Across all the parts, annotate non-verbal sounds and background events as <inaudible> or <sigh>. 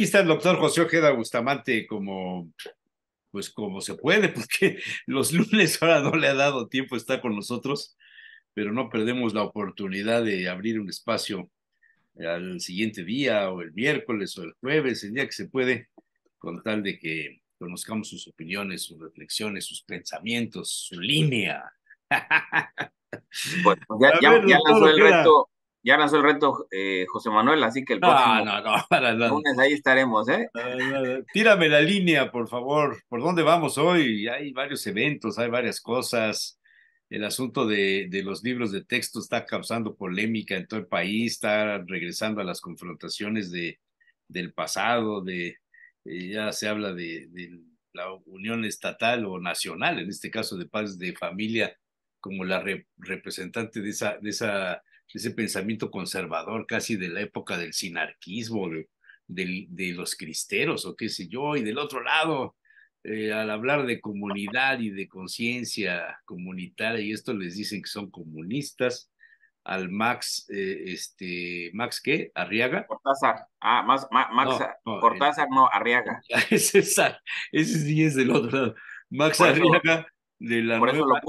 Aquí está el doctor José Ojeda Bustamante como, pues como se puede, porque los lunes ahora no le ha dado tiempo estar con nosotros, pero no perdemos la oportunidad de abrir un espacio al siguiente día o el miércoles o el jueves, el día que se puede, con tal de que conozcamos sus opiniones, sus reflexiones, sus pensamientos, su línea. Pues, ya, ya, lanzó el reto, ya lanzó el reto eh, José Manuel, así que el próximo no, no, <laughs> para nada. lunes ahí estaremos, ¿eh? Tírame la línea, por favor. ¿Por dónde vamos hoy? Hay varios eventos, hay varias cosas. El asunto de, de los libros de texto está causando polémica en todo el país, está regresando a las confrontaciones de, del pasado, de, eh, ya se habla de, de, la unión estatal o nacional, en este caso de padres de familia, como la representante de, esa, de, esa, ese pensamiento conservador, casi de la época del sinarquismo, de, de, los cristeros o qué sé yo, y del otro lado, eh, al hablar de comunidad y de conciencia comunitaria, y esto les dicen que son comunistas, al Max, eh, este, ¿Max qué? ¿Arriaga? Cortázar. Ah, Max, Max Cortázar, no, Arriaga. Ese, <laughs> es, ese sí es del otro lado. Max Arriaga, de la nueva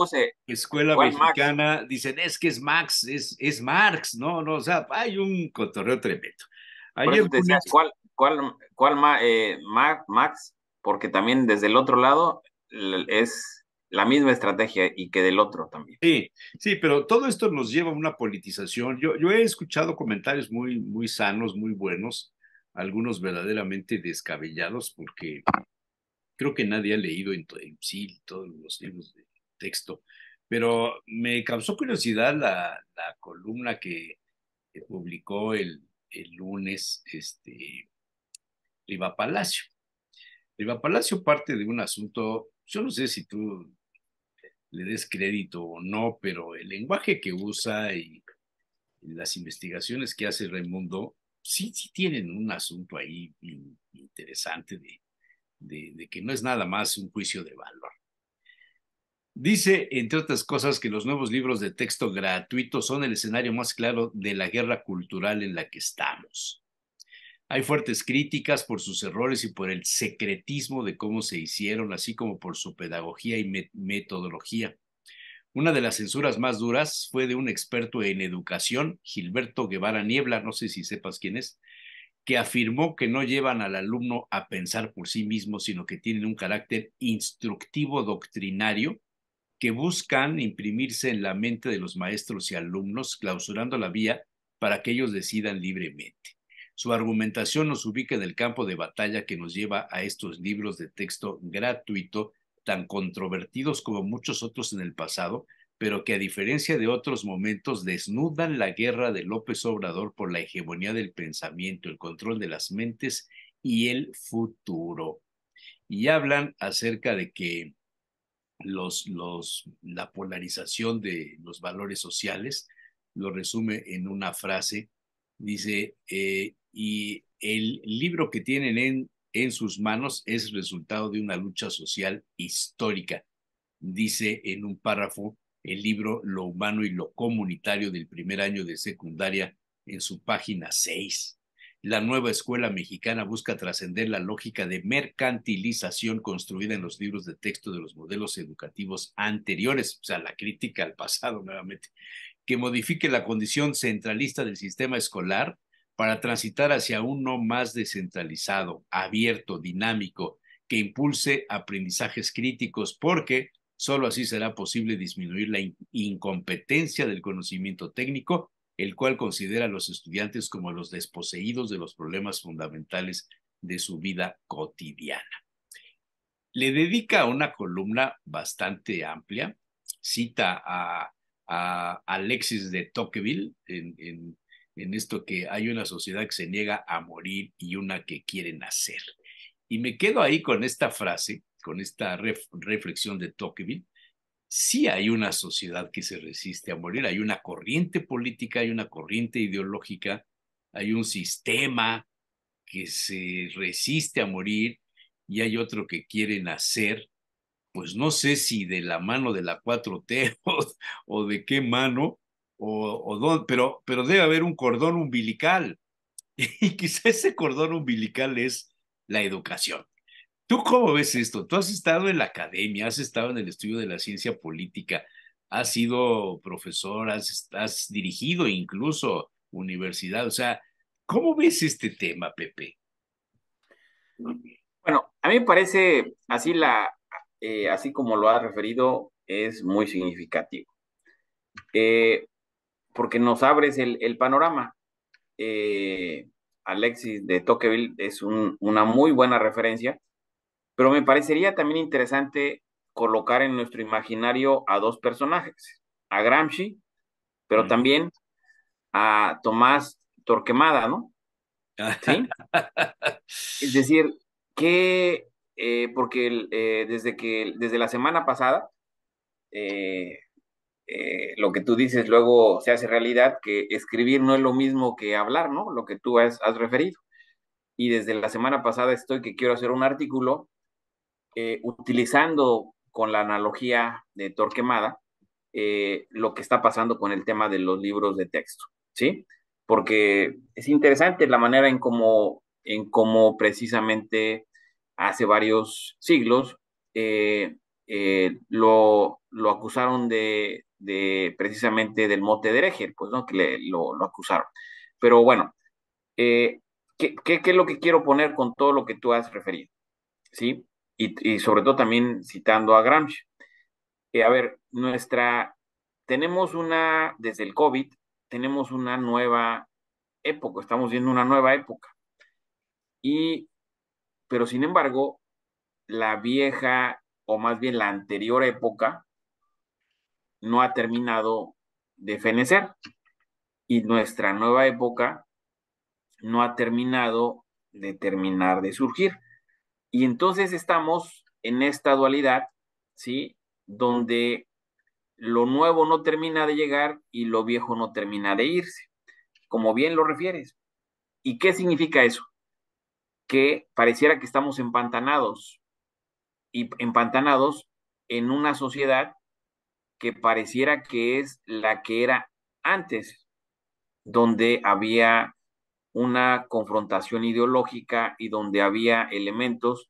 escuela mexicana, dicen, es que es Max, es, es Marx, no, no, o sea, hay un cotorreo tremendo. Ayer ¿cuál, cuál, cuál eh, Max? Porque también desde el otro lado es la misma estrategia y que del otro también. Sí, sí, pero todo esto nos lleva a una politización. Yo, yo he escuchado comentarios muy, muy sanos, muy buenos, algunos verdaderamente descabellados, porque creo que nadie ha leído en, sí todos los libros de texto, pero me causó curiosidad la, la columna que, publicó el, el lunes este, Riva Palacio. Riva Palacio parte de un asunto, yo no sé si tú le des crédito o no, pero el lenguaje que usa y, las investigaciones que hace Raimundo sí, sí tienen un asunto ahí interesante de, de, que no es nada más un juicio de valor. Dice, entre otras cosas, que los nuevos libros de texto gratuitos son el escenario más claro de la guerra cultural en la que estamos. Hay fuertes críticas por sus errores y por el secretismo de cómo se hicieron, así como por su pedagogía y metodología. Una de las censuras más duras fue de un experto en educación, Gilberto Guevara Niebla, no sé si sepas quién es, que afirmó que no llevan al alumno a pensar por sí mismo, sino que tienen un carácter instructivo doctrinario que buscan imprimirse en la mente de los maestros y alumnos, clausurando la vía para que ellos decidan libremente. Su argumentación nos ubica en el campo de batalla que nos lleva a estos libros de texto gratuito, tan controvertidos como muchos otros en el pasado, pero que a diferencia de otros momentos desnudan la guerra de López Obrador por la hegemonía del pensamiento, el control de las mentes y el futuro. Y hablan acerca de que los, los, la polarización de los valores sociales lo resume en una frase. Dice, eh, y el libro que tienen en, en sus manos es resultado de una lucha social histórica. Dice en un párrafo el libro Lo humano y lo comunitario del primer año de secundaria en su página 6. La nueva escuela mexicana busca trascender la lógica de mercantilización construida en los libros de texto de los modelos educativos anteriores, o sea, la crítica al pasado <laughs> nuevamente, que modifique la condición centralista del sistema escolar para transitar hacia uno más descentralizado, abierto, dinámico, que impulse aprendizajes críticos, porque solo así será posible disminuir la incompetencia del conocimiento técnico, el cual considera a los estudiantes como los desposeídos de los problemas fundamentales de su vida cotidiana. Le dedica una columna bastante amplia, cita a, Alexis de Tocqueville en, en esto que hay una sociedad que se niega a morir y una que quiere nacer. Y me quedo ahí con esta frase, con esta reflexión de Tocqueville. Sí hay una sociedad que se resiste a morir, hay una corriente política, hay una corriente ideológica, hay un sistema que se resiste a morir y hay otro que quiere nacer, pues no sé si de la mano de la 4T o, <laughs> o de qué mano, o, pero, pero debe haber un cordón umbilical. <laughs> Y quizá ese cordón umbilical es la educación. ¿Tú cómo ves esto? Tú has estado en la academia, has estado en el estudio de la ciencia política, has sido profesor, has, dirigido incluso universidad. O sea, ¿cómo ves este tema, Pepe? Bueno, a mí me parece, así, la, eh, así como lo has referido, es muy significativo. Eh, porque nos abres el, el panorama. Eh, Alexis de Tocqueville es una muy buena referencia, pero me parecería también interesante colocar en nuestro imaginario a dos personajes, a Gramsci, pero también a Tomás Torquemada, ¿no? ¿Sí? <laughs> es decir, que, eh, porque eh, desde que, desde la semana pasada, eh, lo que tú dices luego se hace realidad, que escribir no es lo mismo que hablar, ¿no? Lo que tú has, referido. Y desde la semana pasada estoy que quiero hacer un artículo utilizando con la analogía de Torquemada lo que está pasando con el tema de los libros de texto, ¿sí? Porque es interesante la manera en cómo en cómo precisamente hace varios siglos eh, eh, lo, lo, acusaron de, de, precisamente del mote de hereje, pues no, que le, lo, lo, acusaron. Pero bueno, eh, ¿qué, ¿qué, es lo que quiero poner con todo lo que tú has referido? ¿Sí? Y, sobre todo también citando a Gramsci. a ver, nuestra, tenemos una, desde el COVID, tenemos una nueva época, estamos viendo una nueva época. Y, pero sin embargo, la vieja, o más bien la anterior época, no ha terminado de fenecer. Y nuestra nueva época no ha terminado de terminar de surgir. Y entonces estamos en esta dualidad, ¿sí? Donde lo nuevo no termina de llegar y lo viejo no termina de irse, como bien lo refieres. ¿Y qué significa eso? que pareciera que estamos empantanados y empantanados en una sociedad que pareciera que es la que era antes, donde había una confrontación ideológica y donde había elementos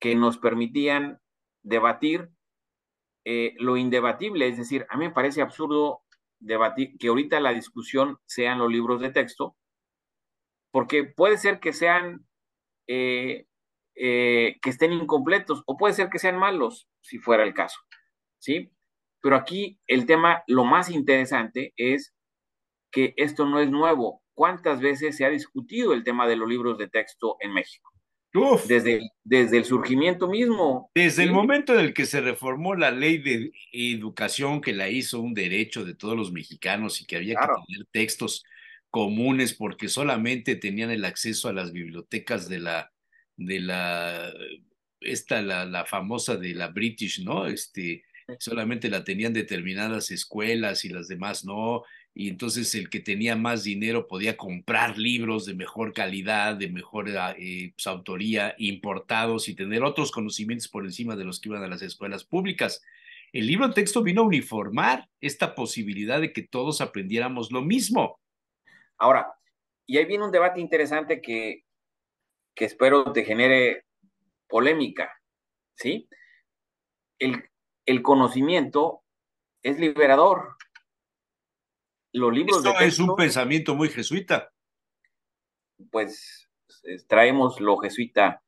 que nos permitían debatir eh, lo indebatible. Es decir, a mí me parece absurdo debatir que ahorita la discusión sean los libros de texto, porque puede ser que sean eh, eh, que estén incompletos o puede ser que sean malos, si fuera el caso, ¿sí? Pero aquí el tema, lo más interesante es que esto no es nuevo. ¿Cuántas veces se ha discutido el tema de los libros de texto en México? Desde, desde el surgimiento mismo. Desde el momento en el que se reformó la ley de educación, que la hizo un derecho de todos los mexicanos y que había que tener textos comunes porque solamente tenían el acceso a las bibliotecas de la, de la, esta, la, la famosa de la British, ¿no? Este, solamente la tenían determinadas escuelas y las demás no, y entonces el que tenía más dinero podía comprar libros de mejor calidad, de mejor eh, pues, autoría, importados y tener otros conocimientos por encima de los que iban a las escuelas públicas. El libro texto vino a uniformar esta posibilidad de que todos aprendiéramos lo mismo. Ahora, y ahí viene un debate interesante que, que espero te genere polémica, ¿sí? El, el conocimiento es liberador. Los libros Esto de es un pensamiento muy jesuita. Pues traemos lo jesuita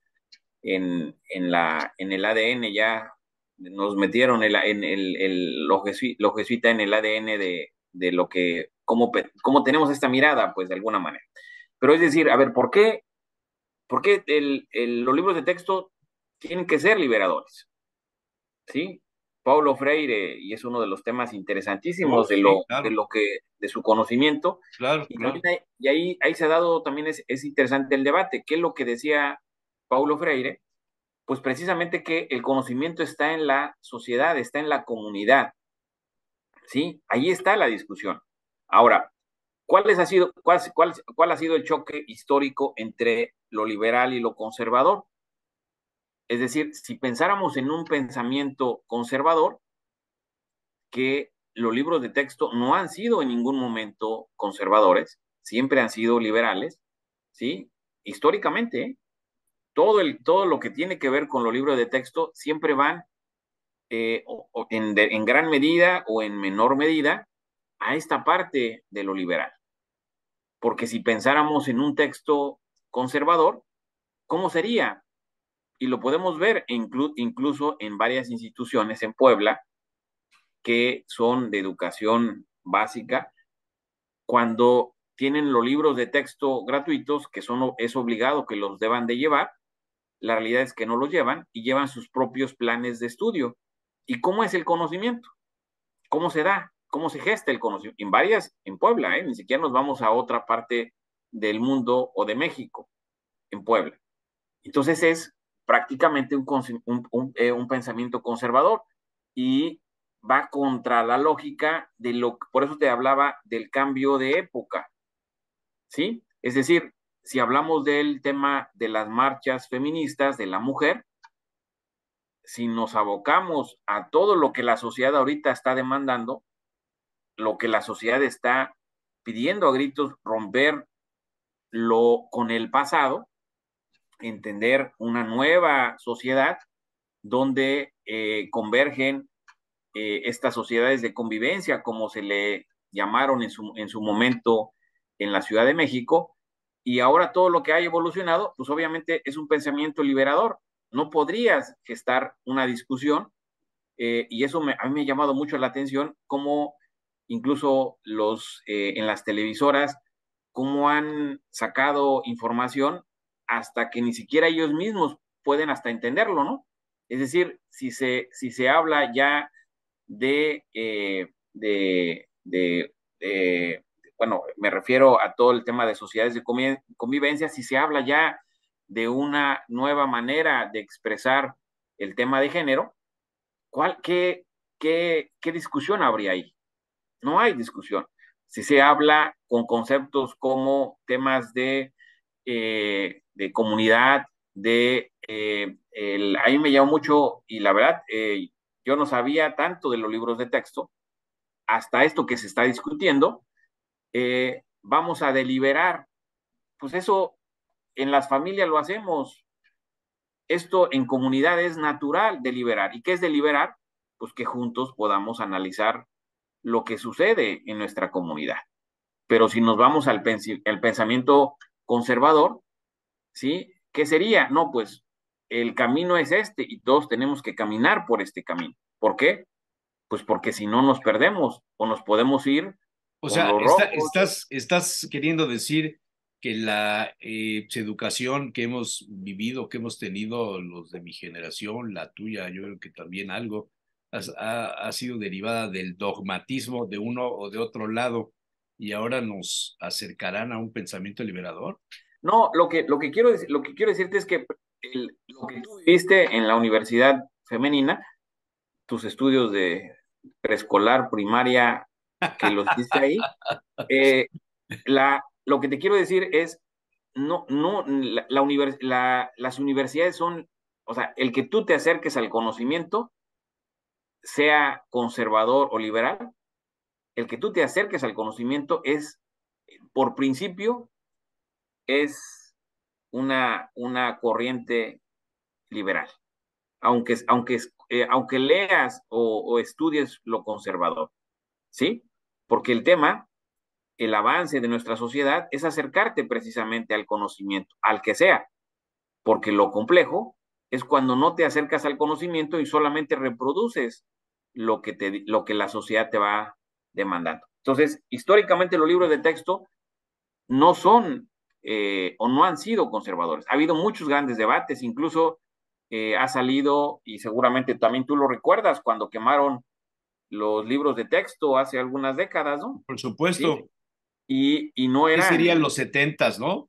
en, en, la, en el ADN ya, nos metieron el, en el, el, lo, jesuita en el ADN de, de lo que cómo, tenemos esta mirada, pues de alguna manera. Pero es decir, a ver, ¿por qué, por qué los libros de texto tienen que ser liberadores? ¿Sí? Paulo Freire, y es uno de los temas interesantísimos de, lo, de lo que, de su conocimiento. Claro, y, ahí, ahí se ha dado también, es, es interesante el debate. ¿Qué es lo que decía Paulo Freire? Pues precisamente que el conocimiento está en la sociedad, está en la comunidad. ¿Sí? Ahí está la discusión. Ahora, ¿cuál, ha sido, cuál, cuál ha sido el choque histórico entre lo liberal y lo conservador? Es decir, si pensáramos en un pensamiento conservador, que los libros de texto no han sido en ningún momento conservadores, siempre han sido liberales, ¿sí? Históricamente, ¿eh? todo, el, todo lo que tiene que ver con los libros de texto siempre van eh, en, en gran medida o en menor medida a esta parte de lo liberal. Porque si pensáramos en un texto conservador, ¿cómo sería? Y lo podemos ver incluso en varias instituciones en Puebla que son de educación básica, cuando tienen los libros de texto gratuitos, que son, es obligado que los deban de llevar, la realidad es que no los llevan y llevan sus propios planes de estudio. ¿Y cómo es el conocimiento? ¿Cómo se da? ¿Cómo se gesta el conocimiento? En varias, en Puebla, ¿eh? ni siquiera nos vamos a otra parte del mundo o de México, en Puebla. Entonces es prácticamente un, eh, un, pensamiento conservador y va contra la lógica de lo por eso te hablaba del cambio de época, ¿sí? Es decir, si hablamos del tema de las marchas feministas de la mujer, si nos abocamos a todo lo que la sociedad ahorita está demandando, lo que la sociedad está pidiendo a gritos, romper lo con el pasado, entender una nueva sociedad donde eh, convergen eh, estas sociedades de convivencia, como se le llamaron en su, en su momento en la Ciudad de México, y ahora todo lo que ha evolucionado, pues obviamente es un pensamiento liberador. No podrías gestar una discusión, eh, y eso me, a mí me ha llamado mucho la atención, como incluso los en las televisoras, cómo han sacado información hasta que ni siquiera ellos mismos pueden hasta entenderlo, ¿no? Es decir, si se, si se habla ya de, eh, de, bueno, me refiero a todo el tema de sociedades de convivencia, si se habla ya de una nueva manera de expresar el tema de género, ¿cuál, qué, qué, qué discusión habría ahí? No hay discusión. Si se habla con conceptos como temas de eh, de comunidad, de... Eh, el, a me llamó mucho, y la verdad, eh, yo no sabía tanto de los libros de texto, hasta esto que se está discutiendo, eh, vamos a deliberar. Pues eso en las familias lo hacemos. Esto en comunidad es natural deliberar. ¿Y qué es deliberar? Pues que juntos podamos analizar lo que sucede en nuestra comunidad. Pero si nos vamos al el pensamiento conservador, ¿sí? ¿Qué sería? No, pues el camino es este y todos tenemos que caminar por este camino. ¿Por qué? Pues porque si no nos perdemos o nos podemos ir. O sea, estás, estás queriendo decir que la eh, educación que hemos vivido, que hemos tenido los de mi generación, la tuya, yo creo que también algo, ha, ha sido derivada del dogmatismo de uno o de otro lado y ahora nos acercarán a un pensamiento liberador. No, lo que, lo que, quiero, decir, lo que quiero decirte es que lo que tú viviste en la universidad femenina, tus estudios de preescolar, primaria, que los hiciste ahí, <laughs> eh, la, lo que te quiero decir es, no, no, la, la, las universidades son, o sea, el que tú te acerques al conocimiento, sea conservador o liberal, el que tú te acerques al conocimiento es, por principio, es una, una corriente liberal, aunque, aunque, eh, aunque leas o, estudies lo conservador, ¿sí? Porque el tema, el avance de nuestra sociedad es acercarte precisamente al conocimiento, al que sea, porque lo complejo es cuando no te acercas al conocimiento y solamente reproduces lo que, te, lo que la sociedad te va demandando. Entonces, históricamente los libros de texto no son eh, o no han sido conservadores. Ha habido muchos grandes debates, incluso eh, ha salido, y seguramente también tú lo recuerdas, cuando quemaron los libros de texto hace algunas décadas, ¿no? Por supuesto. Y, y, no eran... serían los setentas, ¿no?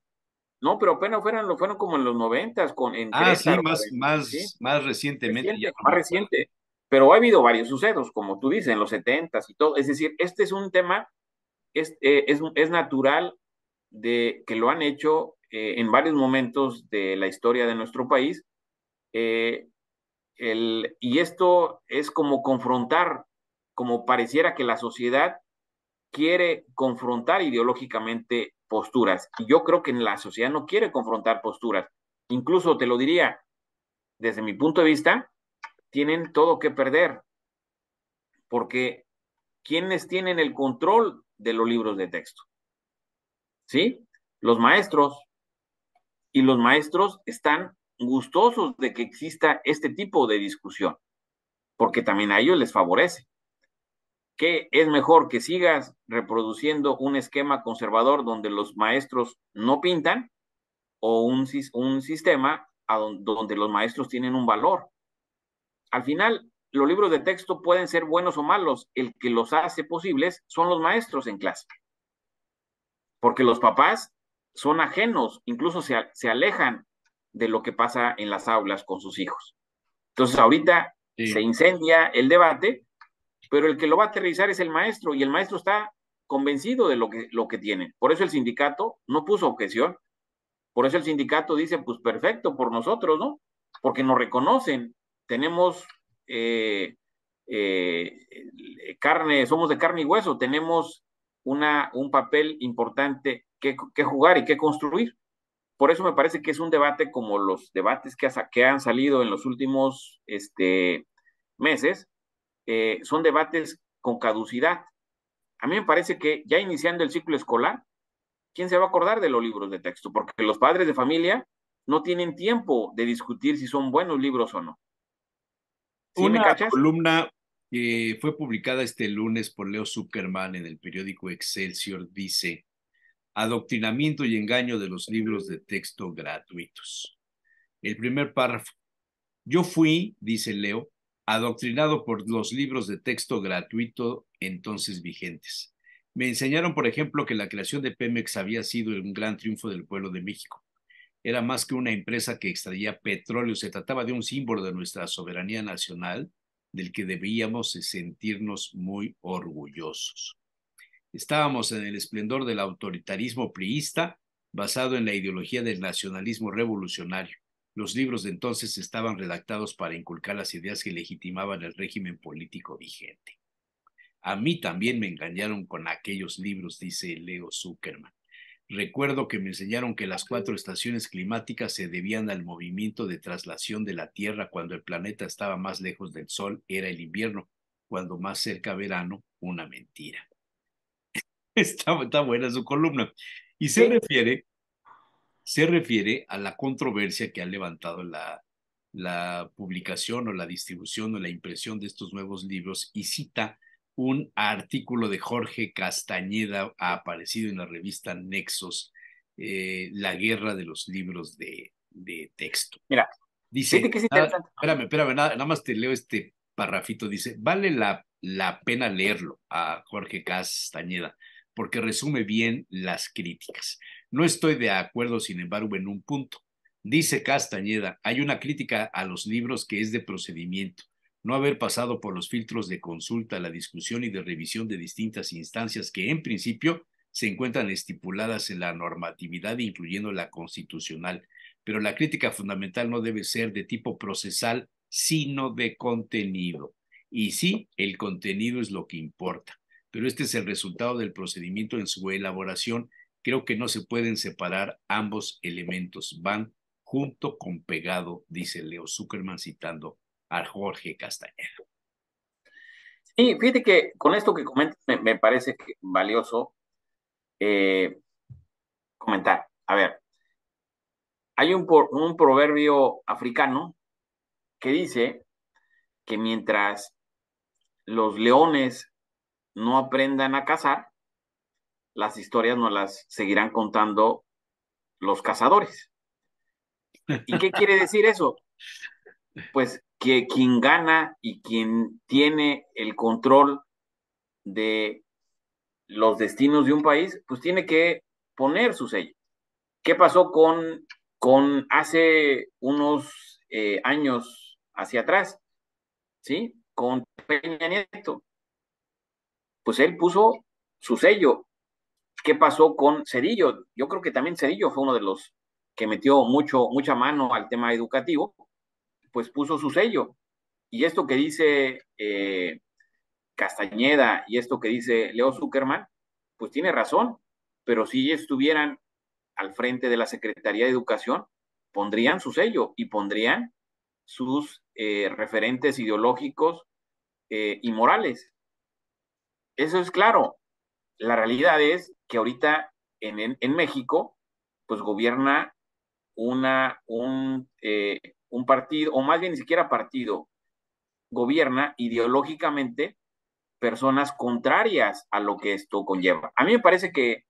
No, pero apenas fueron, lo fueron como en los noventas, con en Ah, sí, más, más, más recientemente. más reciente. Pero ha habido varios sucesos, como tú dices, en los setentas y todo. Es decir, este es un tema, es, eh, es, es natural de que lo han hecho eh, en varios momentos de la historia de nuestro país. Eh, el, y esto es como confrontar, como pareciera que la sociedad quiere confrontar ideológicamente posturas. Y yo creo que la sociedad no quiere confrontar posturas. Incluso te lo diría, desde mi punto de vista, tienen todo que perder. Porque ¿quiénes tienen el control de los libros de texto? ¿Sí? Los maestros. Y los maestros están gustosos de que exista este tipo de discusión, porque también a ellos les favorece. ¿Qué es mejor que sigas reproduciendo un esquema conservador donde los maestros no pintan o un, un sistema donde los maestros tienen un valor? Al final, los libros de texto pueden ser buenos o malos. El que los hace posibles son los maestros en clase. Porque los papás son ajenos, incluso se, se alejan de lo que pasa en las aulas con sus hijos. Entonces, ahorita se incendia el debate pero el que lo va a aterrizar es el maestro y el maestro está convencido de lo que, lo que tiene. Por eso el sindicato no puso objeción. Por eso el sindicato dice, pues perfecto por nosotros, ¿no? Porque nos reconocen, tenemos eh, eh, carne, somos de carne y hueso, tenemos una, un papel importante que, que, jugar y que construir. Por eso me parece que es un debate como los debates que, que han salido en los últimos este, meses, eh, son debates con caducidad. A mí me parece que ya iniciando el ciclo escolar, ¿quién se va a acordar de los libros de texto? Porque los padres de familia no tienen tiempo de discutir si son buenos libros o no. Una columna que fue publicada este lunes por Leo Zuckerman en el periódico Excelsior dice, adoctrinamiento y engaño de los libros de texto gratuitos. El primer párrafo. Yo fui, dice Leo, adoctrinado por los libros de texto gratuito entonces vigentes. Me enseñaron, por ejemplo, que la creación de Pemex había sido un gran triunfo del pueblo de México. Era más que una empresa que extraía petróleo, se trataba de un símbolo de nuestra soberanía nacional, del que debíamos sentirnos muy orgullosos. Estábamos en el esplendor del autoritarismo priista, basado en la ideología del nacionalismo revolucionario. Los libros de entonces estaban redactados para inculcar las ideas que legitimaban el régimen político vigente. A mí también me engañaron con aquellos libros, dice Leo Zuckerman. Recuerdo que me enseñaron que las cuatro estaciones climáticas se debían al movimiento de traslación de la Tierra cuando el planeta estaba más lejos del Sol, era el invierno, cuando más cerca verano, una mentira. <laughs> está, está buena su columna. Y se refiere se refiere a la controversia que ha levantado la, la publicación o la distribución o la impresión de estos nuevos libros y cita un artículo de Jorge Castañeda ha aparecido en la revista Nexos, eh, La guerra de los libros de, de texto. Mira, dice, que es interesante. espérame, espérame, nada, nada, más te leo este parrafito, dice, vale la, la pena leerlo a Jorge Castañeda, porque resume bien las críticas. No estoy de acuerdo, sin embargo, en un punto. Dice Castañeda, hay una crítica a los libros que es de procedimiento, no haber pasado por los filtros de consulta, la discusión y de revisión de distintas instancias que en principio se encuentran estipuladas en la normatividad, incluyendo la constitucional. Pero la crítica fundamental no debe ser de tipo procesal, sino de contenido. Y sí, el contenido es lo que importa, pero este es el resultado del procedimiento en su elaboración Creo que no se pueden separar ambos elementos, van junto con pegado, dice Leo Zuckerman citando a Jorge Castañeda. Sí, fíjate que con esto que comentas me, parece valioso eh, comentar. A ver, hay un, un proverbio africano que dice que mientras los leones no aprendan a cazar, las historias nos las seguirán contando los cazadores. ¿Y qué quiere decir eso? Pues que quien gana y quien tiene el control de los destinos de un país, pues tiene que poner su sello. ¿Qué pasó con, con hace unos eh, años hacia atrás? ¿Sí? Con Peña Nieto. Pues él puso su sello ¿Qué pasó con Cedillo? Yo creo que también Cedillo fue uno de los que metió mucho, mucha mano al tema educativo, pues puso su sello. Y esto que dice eh, Castañeda y esto que dice Leo Zuckerman, pues tiene razón, pero si estuvieran al frente de la Secretaría de Educación, pondrían su sello y pondrían sus eh, referentes ideológicos eh, y morales. Eso es claro. La realidad es que ahorita en, en, México, pues gobierna una, un, un partido, o más bien ni siquiera partido, gobierna ideológicamente personas contrarias a lo que esto conlleva. A mí me parece que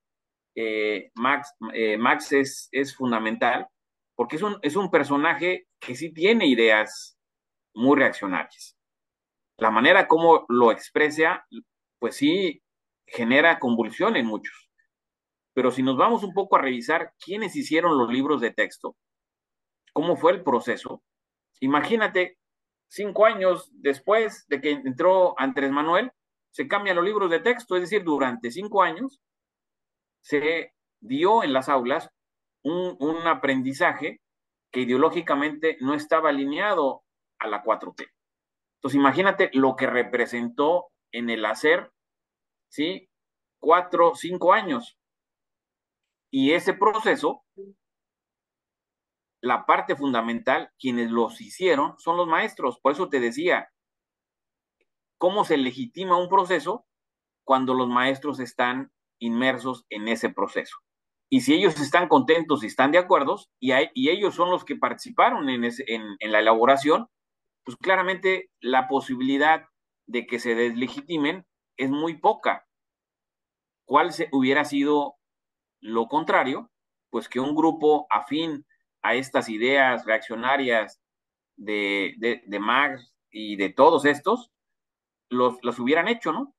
eh, Max, eh, Max es, es fundamental porque es un, es un personaje que sí tiene ideas muy reaccionarias. La manera como lo expresa, pues sí genera convulsión en muchos. Pero si nos vamos un poco a revisar quiénes hicieron los libros de texto, cómo fue el proceso, imagínate, cinco años después de que entró Andrés Manuel, se cambian los libros de texto, es decir, durante cinco años se dio en las aulas un, aprendizaje que ideológicamente no estaba alineado a la 4T. Entonces, imagínate lo que representó en el hacer, ¿sí? Cuatro, cinco años. Y ese proceso, la parte fundamental, quienes los hicieron, son los maestros. Por eso te decía, ¿cómo se legitima un proceso cuando los maestros están inmersos en ese proceso? Y si ellos están contentos y están de acuerdo, y, y ellos son los que participaron en, en la elaboración, pues claramente la posibilidad de que se deslegitimen es muy poca. ¿Cuál se, hubiera sido lo contrario? Pues que un grupo afín a estas ideas reaccionarias de, de, Marx y de todos estos, los, los hubieran hecho, ¿no?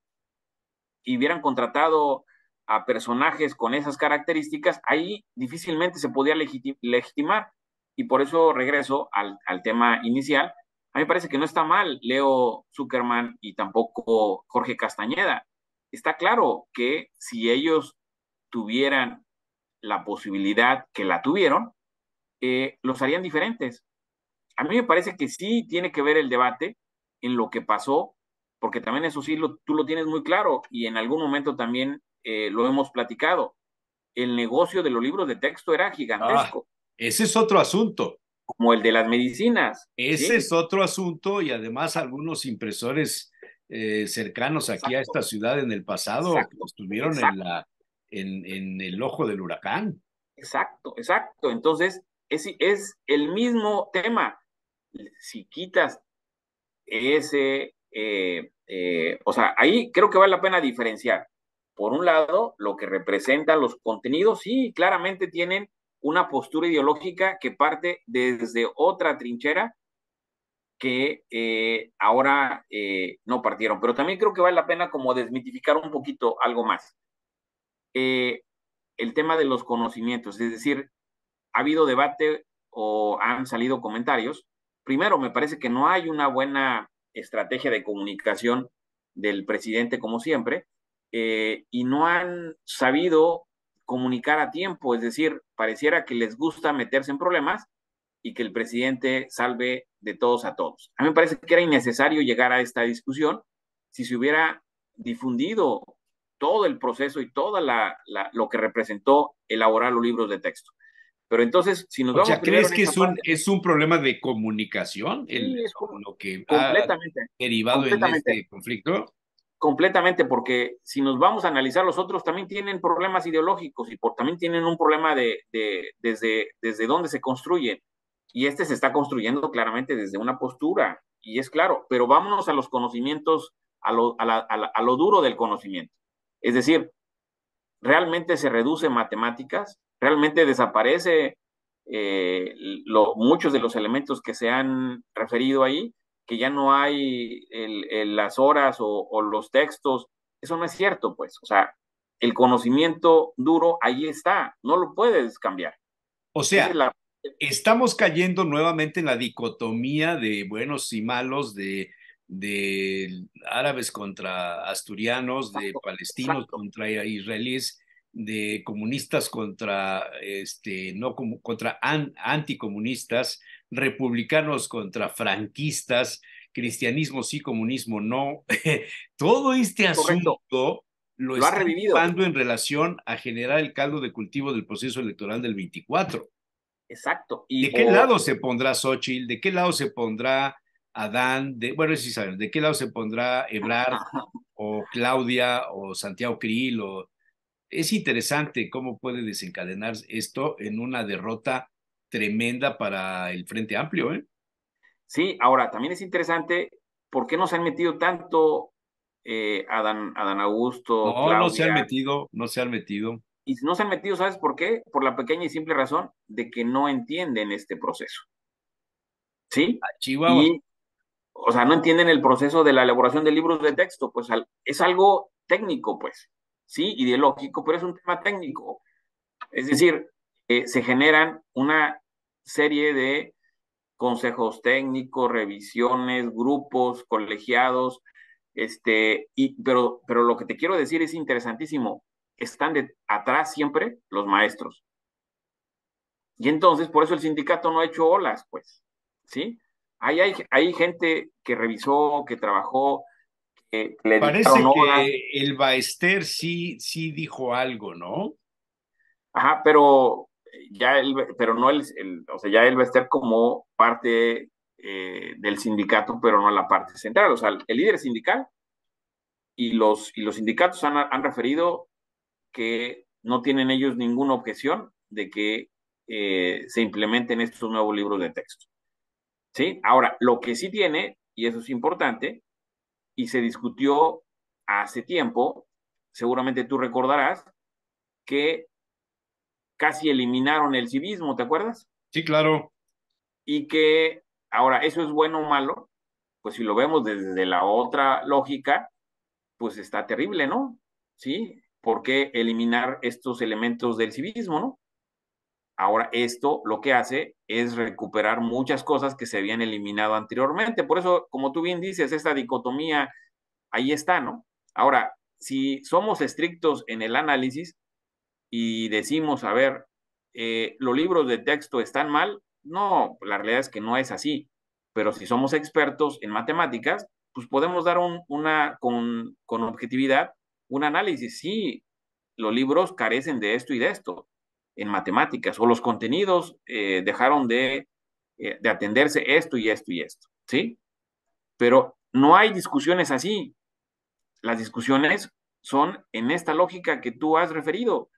Y hubieran contratado a personajes con esas características, ahí difícilmente se podía legitimar. Y por eso regreso al, al tema inicial, a mí me parece que no está mal Leo Zuckerman y tampoco Jorge Castañeda. Está claro que si ellos tuvieran la posibilidad que la tuvieron, eh, los harían diferentes. A mí me parece que sí tiene que ver el debate en lo que pasó, porque también eso sí lo, tú lo tienes muy claro y en algún momento también eh, lo hemos platicado. El negocio de los libros de texto era gigantesco. Ah, ese es otro asunto como el de las medicinas. Ese es otro asunto y además algunos impresores eh, cercanos aquí a esta ciudad en el pasado estuvieron en, la, en, en, el ojo del huracán. Exacto, exacto. Entonces, es, es el mismo tema. Si quitas ese, eh, eh, o sea, ahí creo que vale la pena diferenciar. Por un lado, lo que representan los contenidos, sí, claramente tienen una postura ideológica que parte desde otra trinchera que eh, ahora no partieron. Pero también creo que vale la pena como desmitificar un poquito algo más. El tema de los conocimientos, es decir, ha habido debate o han salido comentarios. Primero, me parece que no hay una buena estrategia de comunicación del presidente, como siempre, y no han sabido comunicar a tiempo, es decir, pareciera que les gusta meterse en problemas y que el presidente salve de todos a todos. A mí me parece que era innecesario llegar a esta discusión si se hubiera difundido todo el proceso y todo la, lo que representó elaborar los libros de texto. Pero entonces, si nos vamos o ¿crees que es un, es un problema de comunicación el, lo que completamente, ha derivado en este conflicto? completamente, porque si nos vamos a analizar, los otros también tienen problemas ideológicos y por, también tienen un problema de, de, desde, desde dónde se construyen. Y este se está construyendo claramente desde una postura, y es claro, pero vámonos a los conocimientos, a lo, a, la, a, lo duro del conocimiento. Es decir, realmente se reduce matemáticas, realmente desaparece eh, lo, muchos de los elementos que se han referido ahí, que ya no hay el, las horas o, los textos. Eso no es cierto, pues. O sea, el conocimiento duro ahí está, no lo puedes cambiar. O sea, estamos cayendo nuevamente en la dicotomía de buenos y malos, de, de árabes contra asturianos, de palestinos contra israelíes, de comunistas contra este no contra anticomunistas, republicanos contra franquistas cristianismo sí, comunismo no. <laughs> Todo este asunto lo, Lo ha revivido. en relación a generar el caldo de cultivo del proceso electoral del 24. Exacto. Y ¿De qué lado se pondrá Xochitl? ¿De qué lado se pondrá Adán? De, bueno, sí saben, ¿de qué lado se pondrá Ebrard o Claudia o Santiago Krill? O... Es interesante cómo puede desencadenar esto en una derrota tremenda para el Frente Amplio, ¿eh? Sí, ahora también es interesante por qué no se han metido tanto eh, Adán, Adán Augusto, No, Claudia. no se han metido, no se han metido. Y no se han metido, ¿sabes por qué? Por la pequeña y simple razón de que no entienden este proceso. ¿Sí? Chihuahua. Y, o sea, no entienden el proceso de la elaboración de libros de texto, pues al- es algo técnico, pues, ¿sí? Ideológico, pero es un tema técnico. Es decir, eh, se generan una serie de consejos técnicos, revisiones, grupos, colegiados, este, y, pero, pero lo que te quiero decir es interesantísimo. Están de, atrás siempre los maestros. Y entonces, por eso el sindicato no ha hecho olas, pues, ¿sí? Hay, hay gente que revisó, que trabajó, que le Parece que el Baester sí, sí dijo algo, ¿no? Ajá, pero ya él, pero no el, el- o sea, ya a estar como parte eh, del sindicato, pero no la parte central. O sea, el líder sindical y los, y los sindicatos han, han referido que no tienen ellos ninguna objeción de que eh, se implementen estos nuevos libros de texto. ¿Sí? Ahora, lo que sí tiene, y eso es importante, y se discutió hace tiempo, seguramente tú recordarás, que casi eliminaron el civismo, ¿te acuerdas? Sí, claro. Y que ahora, ¿eso es bueno o malo? Pues si lo vemos desde la otra lógica, pues está terrible, ¿no? ¿Sí? ¿Por qué eliminar estos elementos del civismo, no? Ahora, esto lo que hace es recuperar muchas cosas que se habían eliminado anteriormente. Por eso, como tú bien dices, esta dicotomía ahí está, ¿no? Ahora, si somos estrictos en el análisis y decimos, a ver, eh, los libros de texto están mal, no, la realidad es que no es así. Pero si somos expertos en matemáticas, pues podemos dar un, una, con, con objetividad un análisis. Sí, los libros carecen de esto y de esto en matemáticas, o los contenidos eh, dejaron de, eh, de atenderse esto y esto y esto, ¿sí? Pero no hay discusiones así. Las discusiones son en esta lógica que tú has referido,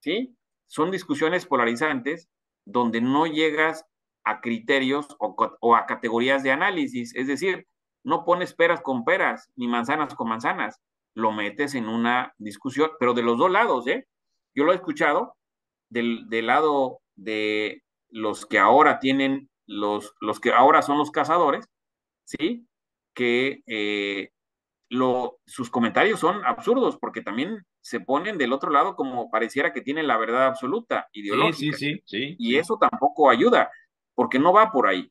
¿sí? Son discusiones polarizantes donde no llegas a criterios o, o, a categorías de análisis, es decir, no pones peras con peras ni manzanas con manzanas, lo metes en una discusión, pero de los dos lados, ¿eh? Yo lo he escuchado del, del lado de los que ahora tienen, los, los que ahora son los cazadores, ¿sí? Que eh, lo, sus comentarios son absurdos porque también se ponen del otro lado como pareciera que tienen la verdad absoluta, ideológica. Sí, sí, sí. sí y eso tampoco ayuda, porque no va por ahí.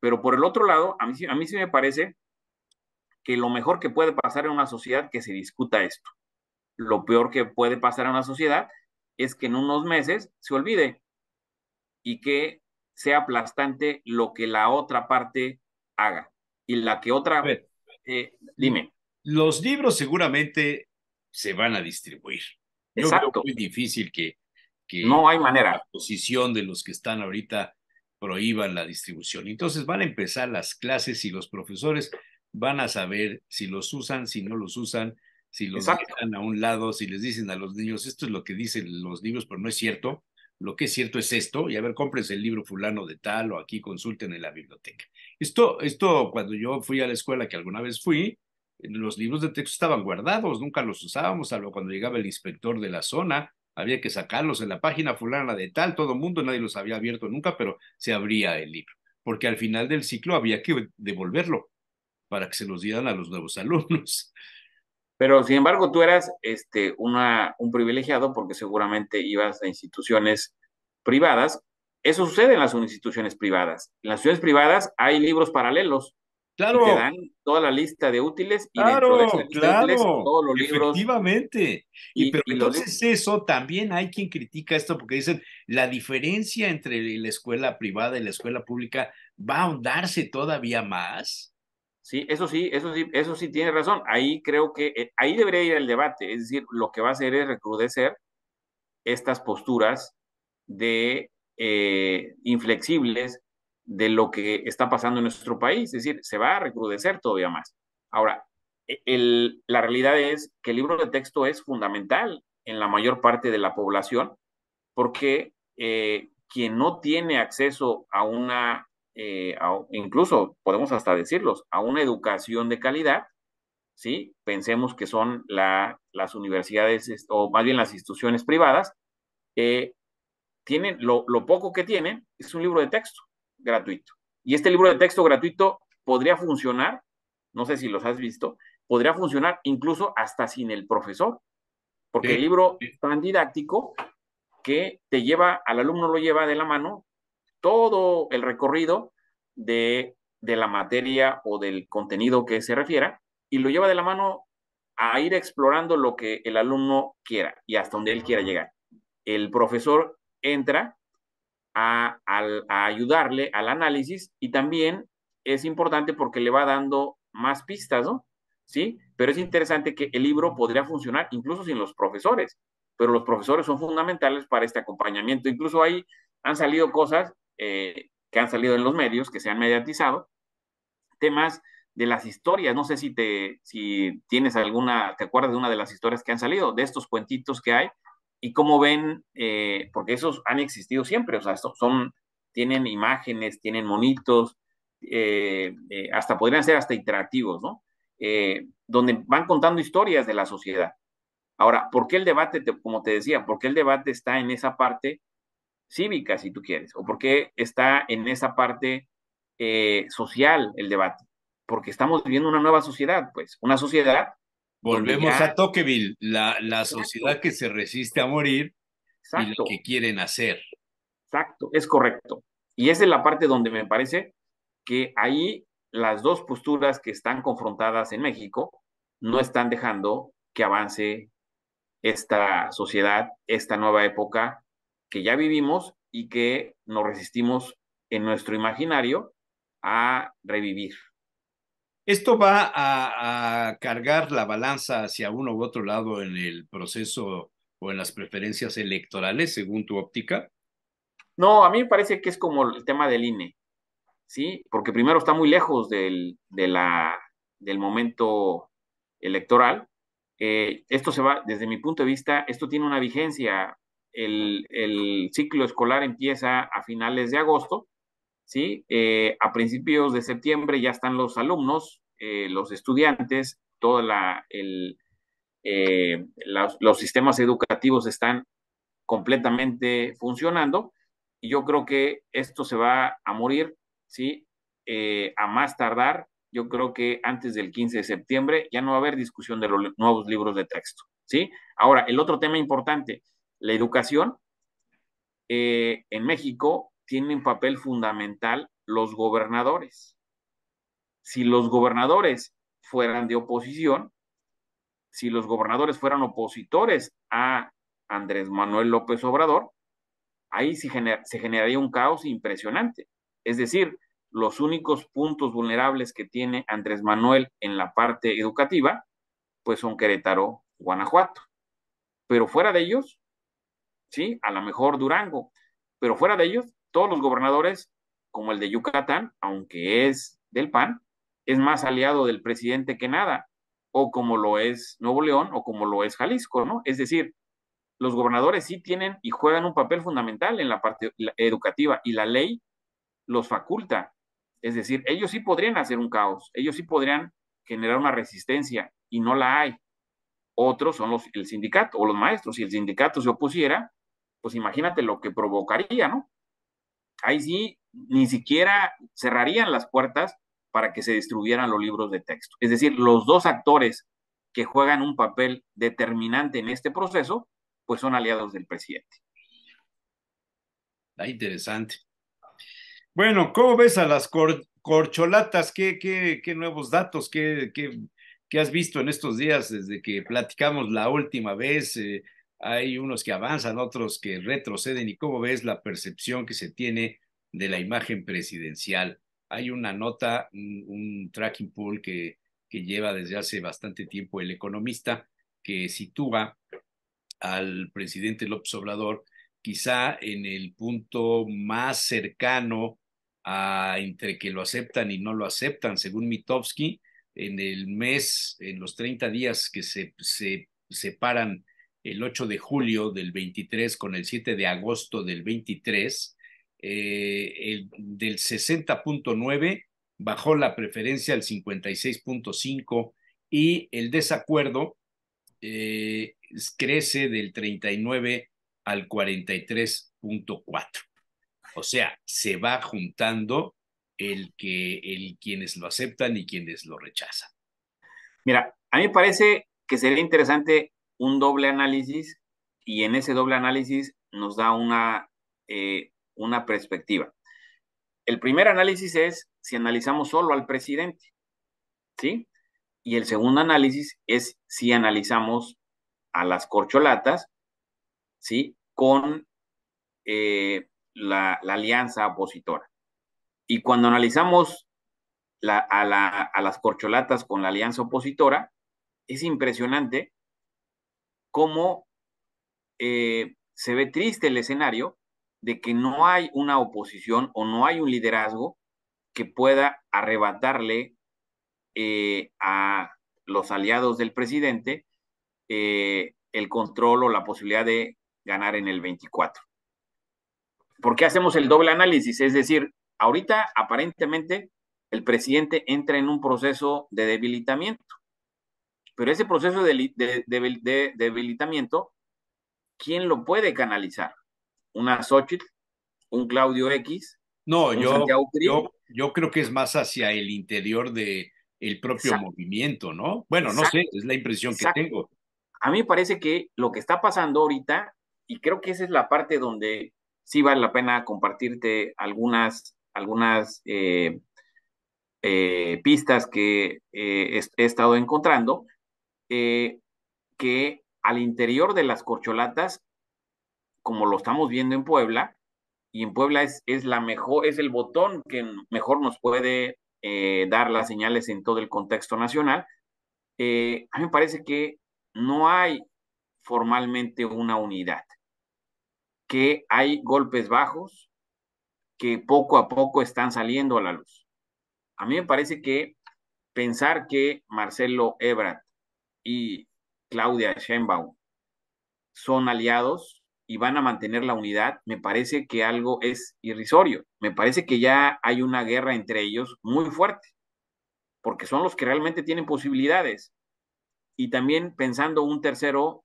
Pero por el otro lado, a mí, a mí sí me parece que lo mejor que puede pasar en una sociedad que se discuta esto. Lo peor que puede pasar en una sociedad es que en unos meses se olvide y que sea aplastante lo que la otra parte haga. Y la que otra... Ver, eh, dime. Los libros seguramente se van a distribuir. Yo Exacto. veo muy difícil que, que no hay manera. la posición de los que están ahorita prohíban la distribución. Entonces van a empezar las clases y los profesores van a saber si los usan, si no los usan, si los dejan a un lado, si les dicen a los niños, esto es lo que dicen los libros, pero no es cierto. Lo que es cierto es esto, y a ver, cómprense el libro fulano de tal o aquí consulten en la biblioteca. Esto, esto cuando yo fui a la escuela, que alguna vez fui, los libros de texto estaban guardados, nunca los usábamos, salvo cuando llegaba el inspector de la zona, había que sacarlos en la página fulana de tal, todo el mundo, nadie los había abierto nunca, pero se abría el libro, porque al final del ciclo había que devolverlo para que se los dieran a los nuevos <laughs> alumnos. Pero sin embargo, tú eras este, una, un privilegiado porque seguramente ibas a instituciones privadas. Eso sucede en las instituciones privadas. En las instituciones privadas hay libros paralelos. Claro. Te dan toda la lista de útiles y claro, dentro de esa lista claro, de útiles todos los libros. Efectivamente. Y, y pero y entonces eso también hay quien critica esto porque dicen la diferencia entre la escuela privada y la escuela pública va a ahondarse todavía más. Sí, eso sí, eso sí, eso sí tiene razón. Ahí creo que eh, ahí debería ir el debate. Es decir, lo que va a hacer es recrudecer estas posturas de eh, inflexibles de lo que está pasando en nuestro país. Es decir, se va a recrudecer todavía más. Ahora, e, el, la realidad es que el libro de texto es fundamental en la mayor parte de la población porque eh, quien no tiene acceso a una eh, incluso podemos hasta decirlos, a una educación de calidad, ¿sí? Pensemos que son la, las universidades, o más bien las instituciones privadas, eh, tienen, lo, lo poco que tienen es un libro de texto gratuito. Y este libro de texto gratuito podría funcionar, no sé si los has visto, podría funcionar incluso hasta sin el profesor, porque el libro es tan didáctico que te lleva, al alumno lo lleva de la mano todo el recorrido de, la materia o del contenido que se refiera y lo lleva de la mano a ir explorando lo que el alumno quiera y hasta donde él quiera llegar. El profesor entra a, ayudarle al análisis y también es importante porque le va dando más pistas, ¿no? Sí, pero es interesante que el libro podría funcionar incluso sin los profesores, pero los profesores son fundamentales para este acompañamiento. Incluso ahí han salido cosas eh, que han salido en los medios, que se han mediatizado, temas de las historias. No sé si te, si tienes alguna, te acuerdas de una de las historias que han salido, de estos cuentitos que hay, y cómo ven, eh, porque esos han existido siempre, o sea, son, tienen imágenes, tienen monitos, eh, hasta podrían ser hasta interactivos, ¿no? donde van contando historias de la sociedad. Ahora, ¿por qué el debate, como te decía, por qué el debate está en esa parte cívica, si tú quieres, o por qué está en esa parte eh, social el debate. Porque estamos viviendo una nueva sociedad, pues, una sociedad. Volvemos a Tocqueville, la, la sociedad que se resiste a morir y lo que quieren hacer. Exacto, es correcto. Y esa es la parte donde me parece que ahí las dos posturas que están confrontadas en México no están dejando que avance esta sociedad, esta nueva época que ya vivimos y que nos resistimos en nuestro imaginario a revivir. ¿Esto va a, cargar la balanza hacia uno u otro lado en el proceso o en las preferencias electorales, según tu óptica? No, a mí me parece que es como el tema del INE, ¿sí? Porque primero está muy lejos del, de la, del momento electoral. Eh, esto se va, desde mi punto de vista, esto tiene una vigencia el, ciclo escolar empieza a finales de agosto, ¿sí? Eh, a principios de septiembre ya están los alumnos, eh, los estudiantes, todos eh, los sistemas educativos están completamente funcionando y yo creo que esto se va a morir, ¿sí? a más tardar, yo creo que antes del 15 de septiembre ya no va a haber discusión de los nuevos libros de texto, ¿sí? Ahora, el otro tema importante, la educación eh, en México tiene un papel fundamental los gobernadores. Si los gobernadores fueran de oposición, si los gobernadores fueran opositores a Andrés Manuel López Obrador, ahí se, se generaría un caos impresionante. Es decir, los únicos puntos vulnerables que tiene Andrés Manuel en la parte educativa, pues son Querétaro, Guanajuato. Pero fuera de ellos, ¿sí? A lo mejor Durango, pero fuera de ellos, todos los gobernadores, como el de Yucatán, aunque es del PAN, es más aliado del presidente que nada, o como lo es Nuevo León o como lo es Jalisco, ¿no? Es decir, los gobernadores sí tienen y juegan un papel fundamental en la parte educativa y la ley los faculta. Es decir, ellos sí podrían hacer un caos, ellos sí podrían generar una resistencia y no la hay. Otros son los, el sindicato o los maestros. Si el sindicato se opusiera, pues imagínate lo que provocaría, ¿no? Ahí sí, ni siquiera cerrarían las puertas para que se distribuyeran los libros de texto. Es decir, los dos actores que juegan un papel determinante en este proceso, pues son aliados del presidente. Ah, interesante. Bueno, ¿cómo ves a las corcholatas? ¿Qué, qué, nuevos datos? ¿Qué, qué, has visto en estos días desde que platicamos la última vez? Eh, hay unos que avanzan, otros que retroceden. ¿Y cómo ves la percepción que se tiene de la imagen presidencial hay una nota, un, tracking pool que, lleva desde hace bastante tiempo el economista, que sitúa al presidente López Obrador quizá en el punto más cercano entre que lo aceptan y no lo aceptan, según Mitofsky, en el mes, en los 30 días que se, se separan el 8 de julio del 23 con el 7 de agosto del 23, eh, el, del 60.9 bajó la preferencia al 56.5 y el desacuerdo eh, crece del 39 al 43.4. O sea, se va juntando el que el quienes lo aceptan y quienes lo rechazan. Mira, a mí me parece que sería interesante un doble análisis y en ese doble análisis nos da una, eh, una perspectiva. El primer análisis es si analizamos solo al presidente, ¿sí? Y el segundo análisis es si analizamos a las corcholatas, ¿sí? Con eh, la, la, alianza opositora. Y cuando analizamos la, a, la, a las corcholatas con la alianza opositora, es impresionante cómo eh, se ve triste el escenario de que no hay una oposición o no hay un liderazgo que pueda arrebatarle eh, a los aliados del presidente eh, el control o la posibilidad de ganar en el 24. ¿Por qué hacemos el doble análisis? Es decir, ahorita aparentemente el presidente entra en un proceso de debilitamiento, pero ese proceso de, de, de, de debilitamiento, ¿quién lo puede canalizar? una Xochitl, un Claudio X. No, yo, yo, yo, creo que es más hacia el interior de el propio movimiento, ¿no? Bueno, no sé, es la impresión que tengo. A mí me parece que lo que está pasando ahorita, y creo que esa es la parte donde sí vale la pena compartirte algunas, algunas eh, eh, pistas que eh, he, estado encontrando, que al interior de las corcholatas como lo estamos viendo en Puebla, y en Puebla es, es la mejor, es el botón que mejor nos puede eh, dar las señales en todo el contexto nacional. Eh, a mí me parece que no hay formalmente una unidad, que hay golpes bajos que poco a poco están saliendo a la luz. A mí me parece que pensar que Marcelo Ebrard y Claudia Sheinbaum son aliados y van a mantener la unidad, me parece que algo es irrisorio. Me parece que ya hay una guerra entre ellos muy fuerte, porque son los que realmente tienen posibilidades. Y también pensando un tercero,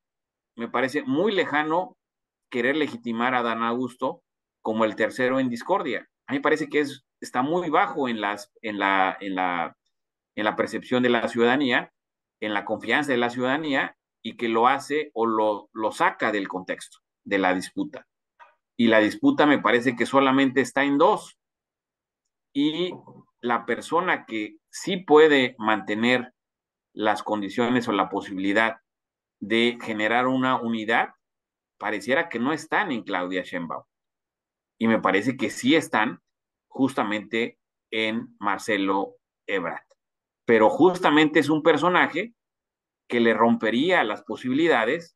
me parece muy lejano querer legitimar a Dan Augusto como el tercero en discordia. A mí me parece que es, está muy bajo en, las, en, la, en, la, en la percepción de la ciudadanía, en la confianza de la ciudadanía, y que lo hace o lo, lo saca del contexto de la disputa. Y la disputa me parece que solamente está en dos. Y la persona que sí puede mantener las condiciones o la posibilidad de generar una unidad, pareciera que no están en Claudia Sheinbaum. Y me parece que sí están justamente en Marcelo Ebrard. Pero justamente es un personaje que le rompería las posibilidades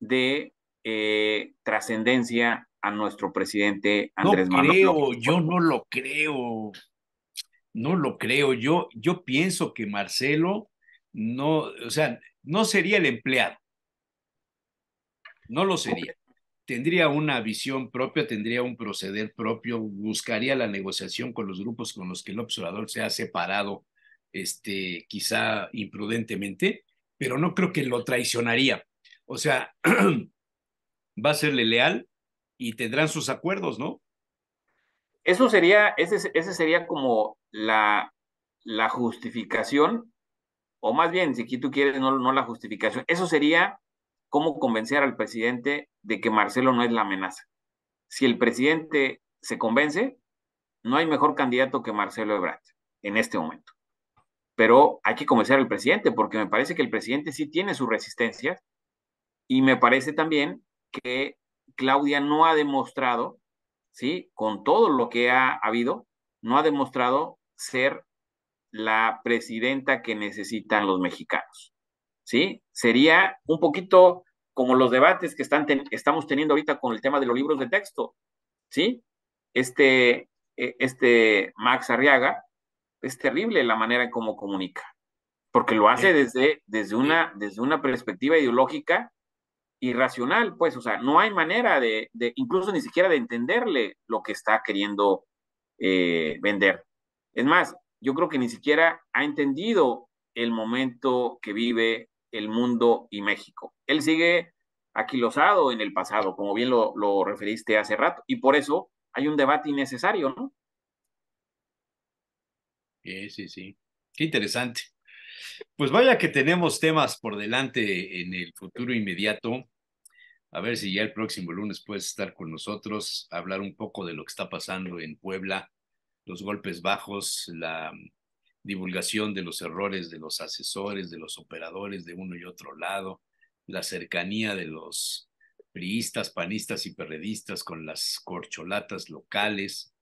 de eh, trascendencia a nuestro presidente Andrés no creo, Yo no lo creo, no lo creo. Yo, yo pienso que Marcelo no, o sea, no sería el empleado. No lo sería. Tendría una visión propia, tendría un proceder propio, buscaría la negociación con los grupos con los que el observador se ha separado, este, quizá imprudentemente, pero no creo que lo traicionaría. O sea, <clears throat> va a serle leal y tendrán sus acuerdos, ¿no? Eso sería, ese, ese sería como la, la justificación, o más bien, si tú quieres, no, no la justificación, eso sería cómo convencer al presidente de que Marcelo no es la amenaza. Si el presidente se convence, no hay mejor candidato que Marcelo Ebrard en este momento. Pero hay que convencer al presidente, porque me parece que el presidente sí tiene su resistencia y me parece también que Claudia no ha demostrado, ¿sí? Con todo lo que ha habido, no ha demostrado ser la presidenta que necesitan los mexicanos. ¿Sí? Sería un poquito como los debates que están estamos teniendo ahorita con el tema de los libros de texto. ¿Sí? Este, e, este Max Arriaga es terrible la manera en cómo comunica, porque lo hace desde, desde, una, desde una perspectiva ideológica irracional, pues, o sea, no hay manera de, de incluso ni siquiera de entenderle lo que está queriendo eh, vender. Es más, yo creo que ni siquiera ha entendido el momento que vive el mundo y México. Él sigue aquilosado en el pasado, como bien lo, lo referiste hace rato, y por eso hay un debate innecesario, ¿no? Sí, sí, sí. Qué interesante. Pues vaya que tenemos temas por delante en el futuro inmediato. A ver si ya el próximo lunes puedes estar con nosotros, hablar un poco de lo que está pasando en Puebla, los golpes bajos, la divulgación de los errores de los asesores, de los operadores de uno y otro lado, la cercanía de los priistas, panistas y perredistas con las corcholatas locales,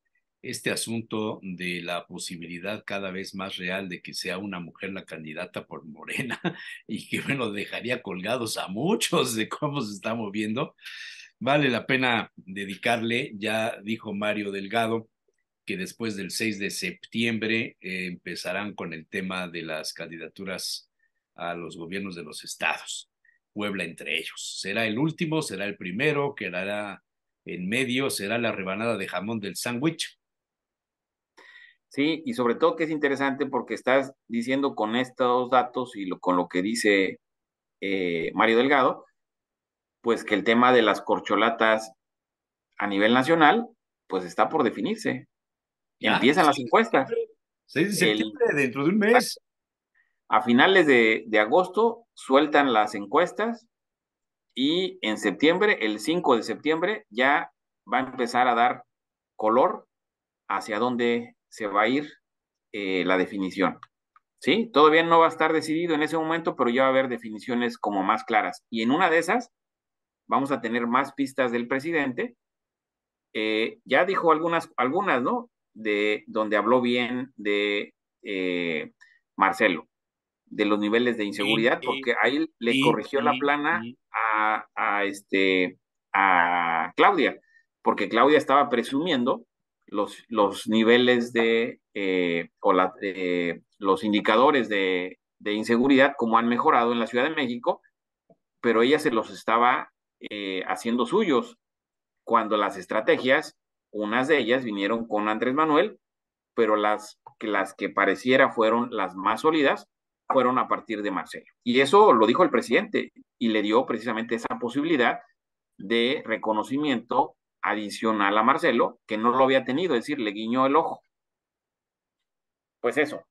este asunto de la posibilidad cada vez más real de que sea una mujer la candidata por Morena <laughs> y que, bueno, dejaría colgados a muchos de cómo se está moviendo. Vale la pena dedicarle, ya dijo Mario Delgado, que después del 6 de septiembre eh, empezarán con el tema de las candidaturas a los gobiernos de los estados, Puebla entre ellos. ¿Será el último? ¿Será el primero? ¿Quedará en medio? ¿Será la rebanada de jamón del sándwich? Sí, y sobre todo que es interesante porque estás diciendo con estos datos y con lo que dice eh, Mario Delgado, pues que el tema de las corcholatas a nivel nacional, pues está por definirse. Empiezan las encuestas. 6 de septiembre, dentro de un mes. A finales de, de agosto sueltan las encuestas y en septiembre, el 5 de septiembre, ya va a empezar a dar color hacia dónde se va a ir eh, la definición. ¿Sí? Todavía no va a estar decidido en ese momento, pero ya va a haber definiciones como más claras. Y en una de esas vamos a tener más pistas del presidente. Eh, ya dijo algunas, algunas, ¿no? De donde habló bien de eh, Marcelo, de los niveles de inseguridad, porque ahí le corrigió la plana a, a, este, a Claudia, porque Claudia estaba presumiendo los, los niveles de, eh, o la, los indicadores de, de, inseguridad como han mejorado en la Ciudad de México, pero ella se los estaba eh, haciendo suyos cuando las estrategias, unas de ellas vinieron con Andrés Manuel, pero las, las que pareciera fueron las más sólidas fueron a partir de Marcelo. Y eso lo dijo el presidente y le dio precisamente esa posibilidad de reconocimiento adicional a Marcelo, que no lo había tenido, es decir, le guiñó el ojo. Pues eso.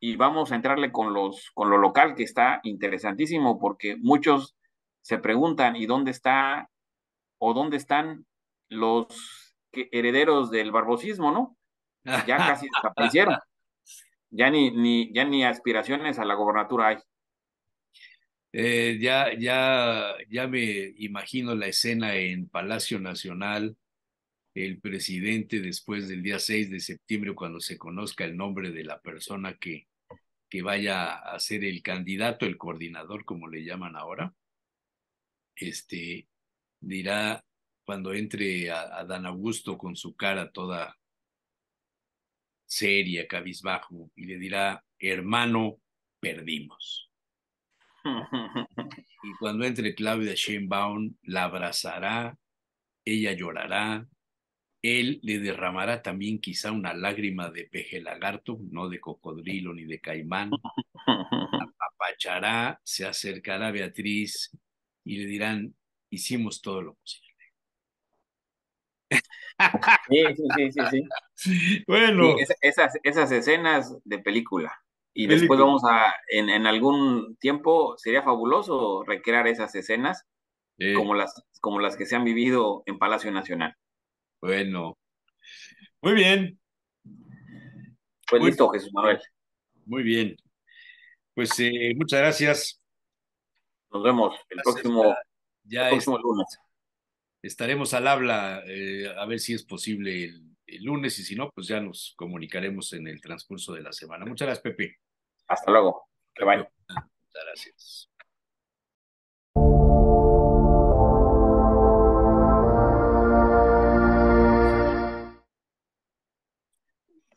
Y vamos a entrarle con los con lo local que está interesantísimo porque muchos se preguntan ¿y dónde está o dónde están los herederos del barbosismo, no? Ya casi <laughs> desaparecieron. Ya ni, ni, ya ni aspiraciones a la gobernatura hay. Eh, ya, ya, ya me imagino la escena en Palacio Nacional, el presidente después del día 6 de septiembre, cuando se conozca el nombre de la persona que, que vaya a ser el candidato, el coordinador, como le llaman ahora, este, dirá cuando entre a, a Dan Augusto con su cara toda seria, cabizbajo, y le dirá, hermano, perdimos. <laughs> Y cuando entre Claudia Sheinbaum, la abrazará, ella llorará, él le derramará también quizá una lágrima de peje lagarto, no de cocodrilo ni de caimán, apachará, se acercará a Beatriz y le dirán, hicimos todo lo posible. Sí, sí, sí, sí. <laughs> Bueno. esas, esas escenas de película. Y después vamos a, en, en, algún tiempo, sería fabuloso recrear esas escenas como, las, como las que se han vivido en Palacio Nacional. Bueno, muy bien. Pues listo, Jesús Manuel. Muy bien. Pues eh, muchas gracias. Nos vemos el próximo, ya, el próximo lunes. Estaremos al habla, eh, a ver si es posible el, el lunes y si no, pues ya nos comunicaremos en el transcurso de la semana. Muchas gracias, Pepe. Hasta luego. Que vaya. Muchas gracias.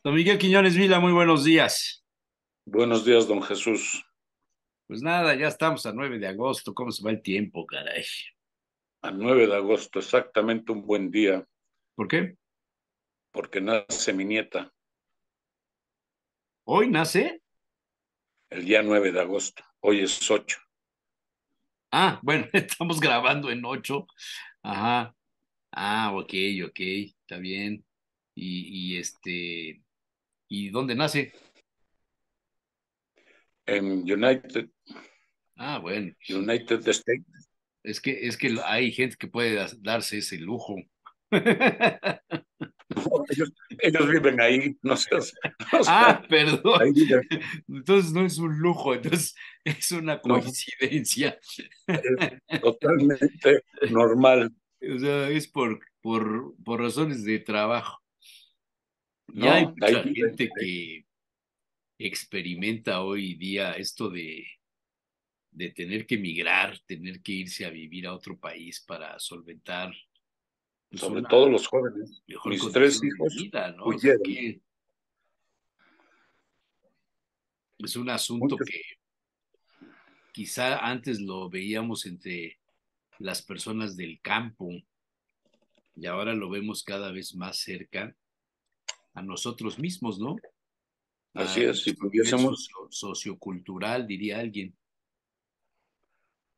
Don Miguel Quiñones Vila, muy buenos días. Buenos días, don Jesús. Pues nada, ya estamos a 9 de agosto. ¿Cómo se va el tiempo, caray? A 9 de agosto, exactamente un buen día. ¿Por qué? Porque nace mi nieta. ¿Hoy nace? El día 9 de agosto. Hoy es 8. Ah, bueno, <laughs> estamos grabando en 8. Ajá. Ah, ok, ok, está bien. Y, y este, ¿y dónde nace? En United. Ah, bueno. United States. Es que, es que hay gente que puede darse ese lujo. <laughs> <laughs> ellos, ellos, viven ahí, no sé. No sé <laughs> ah, perdón. Entonces no es un lujo, entonces es una coincidencia. No, totalmente normal. O sea, es por, por, por razones de trabajo. Ya hay mucha gente que experimenta hoy día esto de, de tener que emigrar, tener que irse a vivir a otro país para solventar. Pues, Sobre todo los jóvenes. Mis tres hijos vida, ¿no? es un asunto que quizá antes lo veíamos entre las personas del campo y ahora lo vemos cada vez más cerca a nosotros mismos, ¿no? Así es, si pudiésemos... Socio, sociocultural, diría alguien.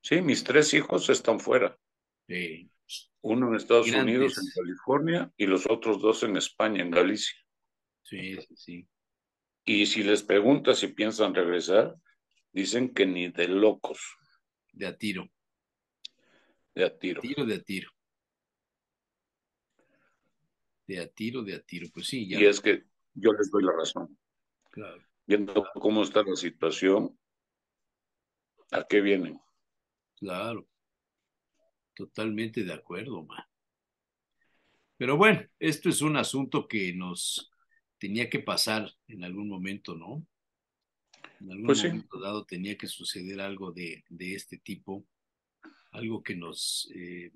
Sí, mis tres hijos están fuera. Sí. Uno en Estados Grandes. Unidos, en California, y los otros dos en España, en Galicia. Sí, sí, sí. Y si les preguntas si piensan regresar, dicen que ni de locos. De a tiro. De a tiro. Tiro, de a tiro. De a tiro, de a tiro. Pues sí, ya. Y es que yo les doy la razón. Claro. Viendo cómo está la situación, ¿a qué vienen? Claro. Totalmente de acuerdo, ma. Pero bueno, esto es un asunto que nos tenía que pasar en algún momento, ¿no? En algún pues momento sí. dado tenía que suceder algo de, de este tipo, algo que nos eh,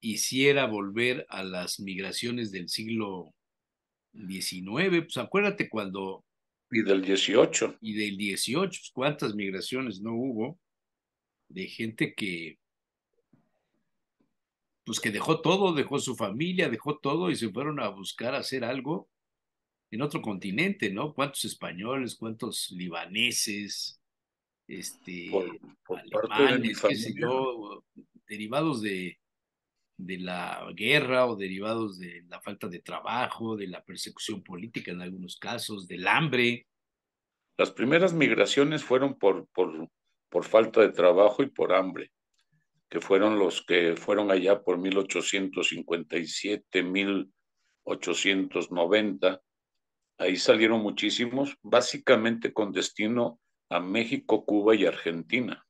hiciera volver a las migraciones del siglo XIX. Pues acuérdate cuando... Y del 18. Y del 18, pues cuántas migraciones no hubo de gente que pues que dejó todo, dejó su familia, dejó todo y se fueron a buscar hacer algo en otro continente, ¿no? ¿Cuántos españoles, cuántos libaneses, este, por, por alemanes, qué sé yo, derivados de, de la guerra o derivados de la falta de trabajo, de la persecución política en algunos casos, del hambre. Las primeras migraciones fueron por, por, por falta de trabajo y por hambre que fueron los que fueron allá por 1857, 1890. Ahí salieron muchísimos, básicamente con destino a México, Cuba y Argentina.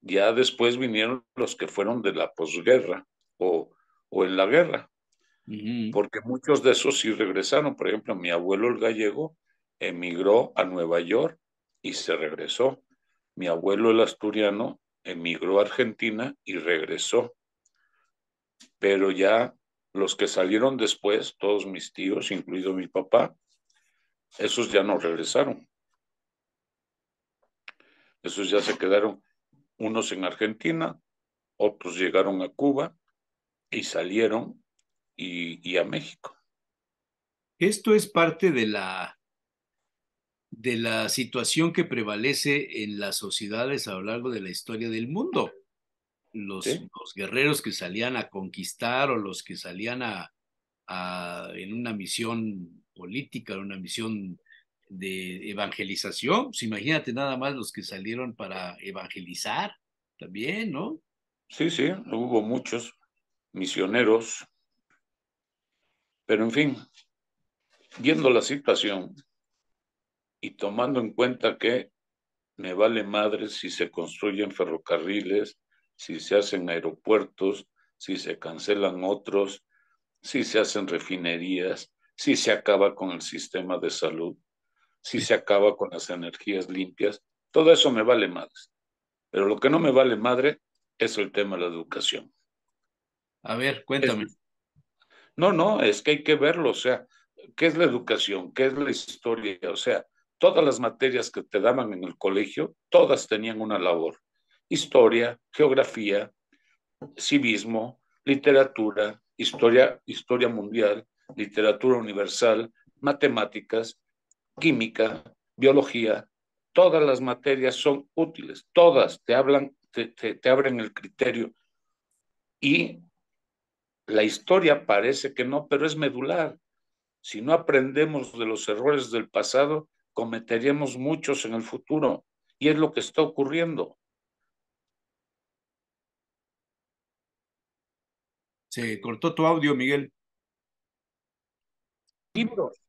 Ya después vinieron los que fueron de la posguerra o, o en la guerra, Uh -huh. porque muchos de esos sí regresaron. Por ejemplo, mi abuelo el gallego emigró a Nueva York y se regresó. Mi abuelo el asturiano emigró a Argentina y regresó. Pero ya los que salieron después, todos mis tíos, incluido mi papá, esos ya no regresaron. Esos ya se quedaron, unos en Argentina, otros llegaron a Cuba y salieron y, a México. Esto es parte de la de la situación que prevalece en las sociedades a lo largo de la historia del mundo. Los, ¿Sí? los guerreros que salían a conquistar o los que salían a, a, en una misión política, una misión de evangelización, pues imagínate nada más los que salieron para evangelizar también, ¿no? Sí, sí, hubo muchos misioneros, pero en fin, viendo la situación, y tomando en cuenta que me vale madre si se construyen ferrocarriles, si se hacen aeropuertos, si se cancelan otros, si se hacen refinerías, si se acaba con el sistema de salud, si se acaba con las energías limpias, todo eso me vale madre. Pero lo que no me vale madre es el tema de la educación. A ver, cuéntame. no, no, es que hay que verlo, o sea, ¿qué es la educación? ¿Qué es la historia? O sea, todas las materias que te daban en el colegio, todas tenían una labor. Historia, geografía, civismo, literatura, historia, historia mundial, literatura universal, matemáticas, química, biología, todas las materias son útiles, todas te hablan, te, te, abren el criterio. Y la historia parece que no, pero es medular. Si no aprendemos de los errores del pasado, cometeríamos muchos en el futuro. Y es lo que está ocurriendo. Se cortó tu audio, Miguel. Libros.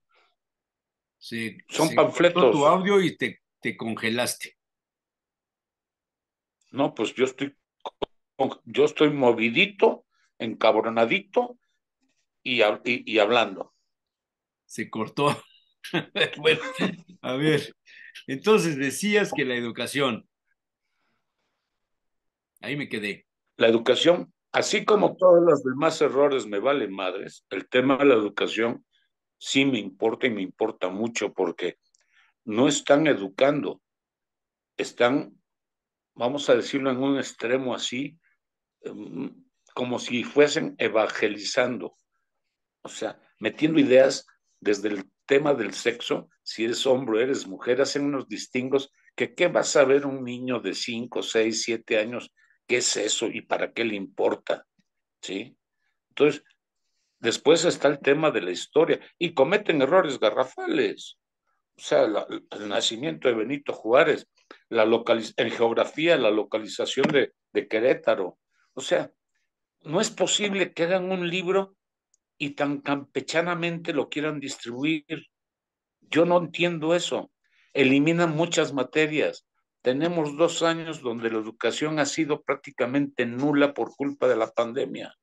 Se, Son panfletos. Cortó tu audio y te, te congelaste. No, pues yo estoy, yo estoy movidito, encabronadito y, y, hablando. Se cortó. <laughs> bueno, a ver, entonces decías que la educación. Ahí me quedé. La educación, así como todos los demás errores me valen madres, el tema de la educación sí me importa y me importa mucho porque no están educando, están, vamos a decirlo en un extremo así, em, como si fuesen evangelizando, o sea, metiendo ideas desde el tema del sexo, si eres hombre o eres mujer, hacen unos distingos que qué va a saber un niño de 5, 6, 7 años, qué es eso y para qué le importa, ¿sí? Entonces, después está el tema de la historia y cometen errores garrafales o sea, el nacimiento de Benito Juárez, la en geografía, la localización de, de Querétaro. O sea, no es posible que hagan un libro y tan campechanamente lo quieran distribuir. Yo no entiendo eso. Eliminan muchas materias. Tenemos dos años donde la educación ha sido prácticamente nula por culpa de la pandemia.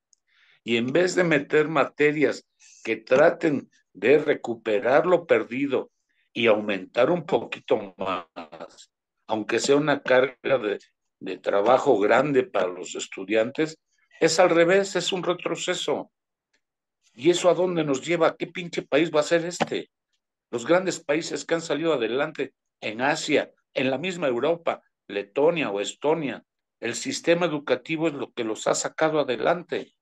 Y en vez de meter materias que traten de recuperar lo perdido, y aumentar un poquito más, aunque sea una carga de, de trabajo grande para los estudiantes, es al revés, es un retroceso. ¿Y eso a dónde nos lleva? ¿Qué pinche país va a ser este? Los grandes países que han salido adelante en Asia, en la misma Europa, Letonia o Estonia, el sistema educativo es lo que los ha sacado adelante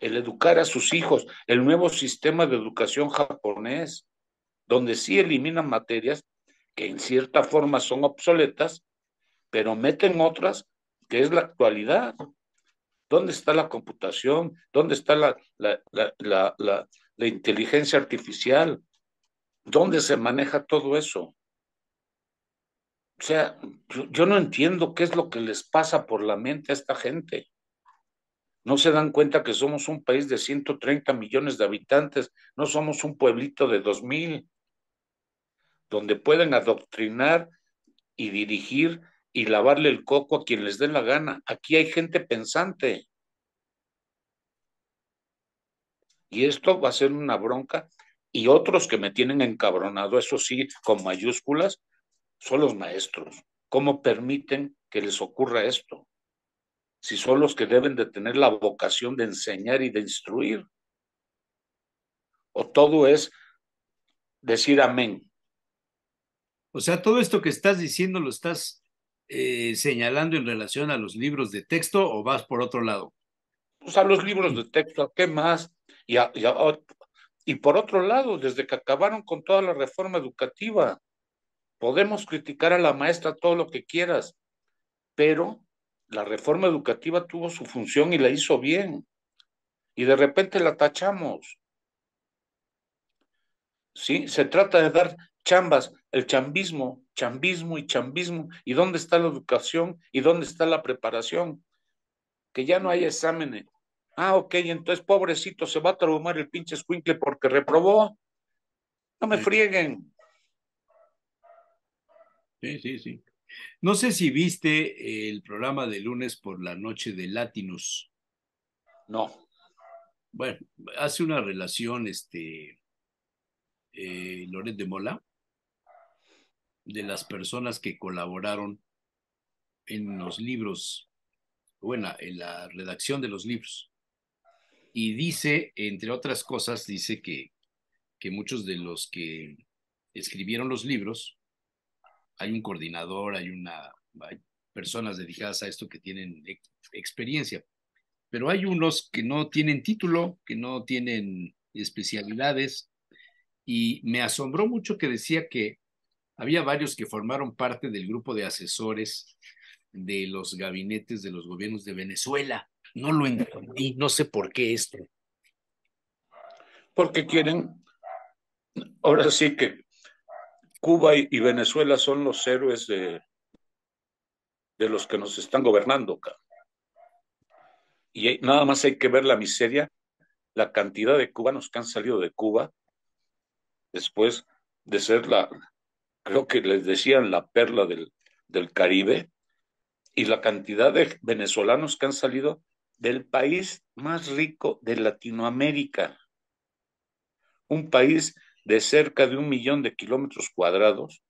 el educar a sus hijos, el nuevo sistema de educación japonés, donde sí eliminan materias que en cierta forma son obsoletas, pero meten otras que es la actualidad. ¿Dónde está la computación? ¿Dónde está la, la, la, la inteligencia artificial? ¿Dónde se maneja todo eso? O sea, yo, yo, no entiendo qué es lo que les pasa por la mente a esta gente. No se dan cuenta que somos un país de 130 millones de habitantes, no somos un pueblito de 2000, donde pueden adoctrinar y dirigir y lavarle el coco a quien les dé la gana. Aquí hay gente pensante. Y esto va a ser una bronca. Y otros que me tienen encabronado, eso sí, con mayúsculas, son los maestros. ¿Cómo permiten que les ocurra esto? si son los que deben de tener la vocación de enseñar y de instruir? ¿O todo es decir amén? O sea, todo esto que estás diciendo lo estás eh, señalando en relación a los libros de texto o vas por otro lado? Pues a los libros de texto, ¿qué más? Y, y por otro lado, desde que acabaron con toda la reforma educativa, podemos criticar a la maestra todo lo que quieras, pero la reforma educativa tuvo su función y la hizo bien. Y de repente la tachamos. ¿Sí? Se trata de dar chambas, el chambismo, chambismo y chambismo. ¿Y dónde está la educación? ¿Y dónde está la preparación? Que ya no hay exámenes. Ah, ok, entonces pobrecito, se va a traumar el pinche escuincle porque reprobó. No me frieguen. Sí, sí, sí. No sé si viste el programa de lunes por la noche de Latinus. No. bueno, hace una relación, este, eh, Loret de Mola, de las personas que colaboraron en los libros, bueno, en la redacción de los libros. Y dice, entre otras cosas, dice que, que muchos de los que escribieron los libros, hay un coordinador, hay una, hay personas dedicadas a esto que tienen experiencia, pero hay unos que no tienen título, que no tienen especialidades, y me asombró mucho que decía que había varios que formaron parte del grupo de asesores de los gabinetes de los gobiernos de Venezuela. No lo entendí, no sé por qué esto. Porque quieren, ahora sí que Cuba y, Venezuela son los héroes de, de los que nos están gobernando. Y nada más hay que ver la miseria, la cantidad de cubanos que han salido de Cuba después de ser la, creo que les decían la perla del, del Caribe, y la cantidad de venezolanos que han salido del país más rico de Latinoamérica, un país de cerca de un millón de kilómetros cuadrados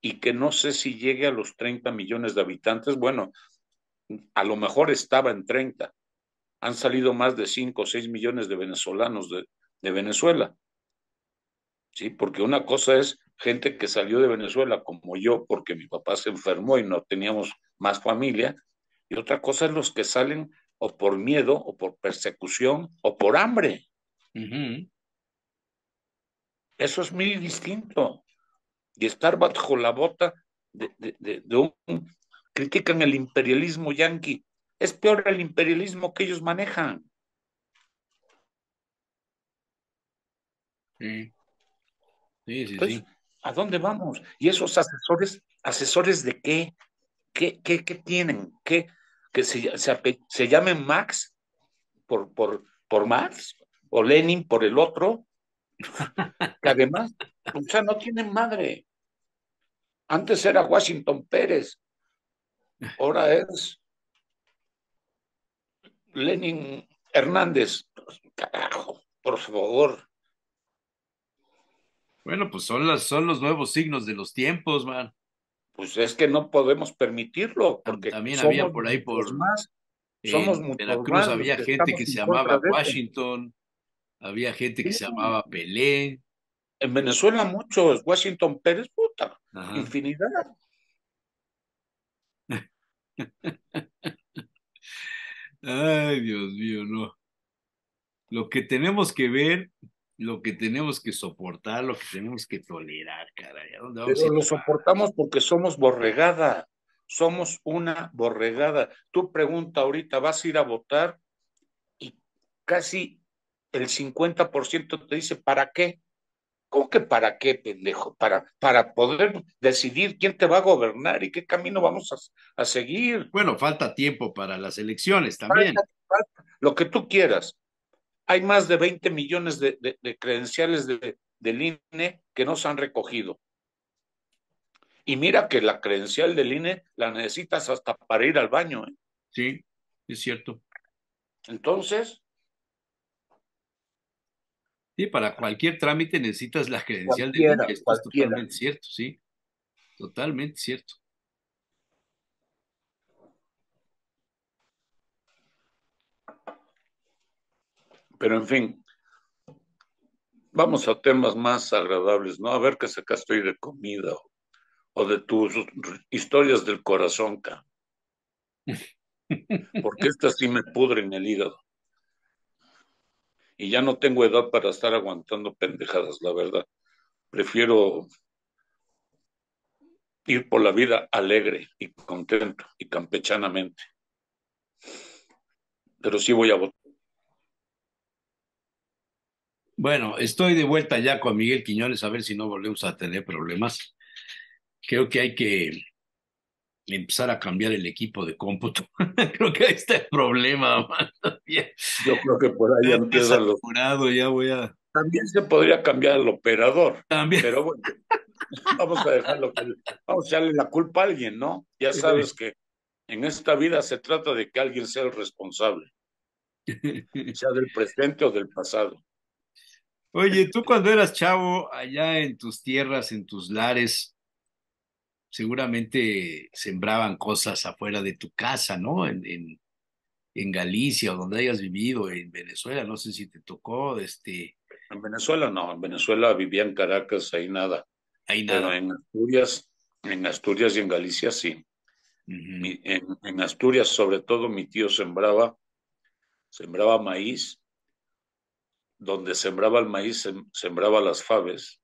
y que no sé si llegue a los 30 millones de habitantes. Bueno, a lo mejor estaba en 30. Han salido más de 5 o 6 millones de venezolanos de, de Venezuela. Sí, porque una cosa es gente que salió de Venezuela como yo porque mi papá se enfermó y no teníamos más familia, y otra cosa es los que salen o por miedo o por persecución o por hambre. Eso es muy distinto. Y estar bajo la bota de, de, de, un... Critican el imperialismo yanqui. Es peor el imperialismo que ellos manejan. Sí. Sí, sí, sí. ¿A dónde vamos? ¿Y esos asesores, asesores de qué? ¿Qué, qué, qué tienen? ¿Qué? ¿Que se, se, se llamen Max por, por, por Max? ¿O Lenin por el otro? que además, o sea, no tienen madre. Antes era Washington Pérez, ahora es Lenin Hernández. Carajo, por favor. Bueno, pues son, las, son los nuevos signos de los tiempos, man. Pues es que no podemos permitirlo, porque también había por ahí por más. Somos en Veracruz había gente que se llamaba Washington, había gente que se llamaba Pelé. En Venezuela muchos, Washington Pérez, puta, infinidad. <laughs> Ay, Dios mío, no. Lo que tenemos que ver lo que tenemos que soportar, lo que tenemos que tolerar, caray. dónde vamos Pero lo soportamos porque somos borregada, somos una borregada. Tú pregunta ahorita, ¿vas a ir a votar? Y casi el 50% te dice, ¿para qué? ¿Cómo que para qué, pendejo? Para, para poder decidir quién te va a gobernar y qué camino vamos a, a seguir. Bueno, falta tiempo para las elecciones también. lo que tú quieras, hay más de 20 millones de, credenciales de, del INE que no se han recogido. Y mira que la credencial del INE la necesitas hasta para ir al baño. ¿eh? Sí, es cierto. Entonces. Sí, para cualquier trámite necesitas la credencial del INE. Esto es totalmente cierto, sí. Totalmente cierto. Pero en fin, vamos a temas más agradables, ¿no? A ver qué sacaste hoy de comida o, de tus historias del corazón, ca. <laughs> Porque estas sí me pudren el hígado. Y ya no tengo edad para estar aguantando pendejadas, la verdad. Prefiero ir por la vida alegre y contento y campechanamente. Pero sí voy a votar Bueno, estoy de vuelta ya con Miguel Quiñones a ver si no volvemos a tener problemas. Creo que hay que empezar a cambiar el equipo de cómputo. <laughs> creo que ahí está el problema. Yo creo que por ahí empieza lo jurado, ya voy a. También se podría cambiar el operador. También. Pero bueno, <laughs> vamos a dejarlo. Vamos a echarle la culpa a alguien, ¿no? Ya sabes que en esta vida se trata de que alguien sea el responsable. <laughs> sea del presente o del pasado. Oye, tú cuando eras chavo, allá en tus tierras, en tus lares, seguramente sembraban cosas afuera de tu casa, ¿no? En, en, en Galicia o donde hayas vivido, en Venezuela, no sé si te tocó, este... En Venezuela no, en Venezuela vivía en Caracas, ahí nada. Ahí nada. Pero en Asturias, en Asturias y en Galicia sí. en, en, Asturias, sobre todo, mi tío sembraba, sembraba maíz. Donde sembraba el maíz, sembraba las faves,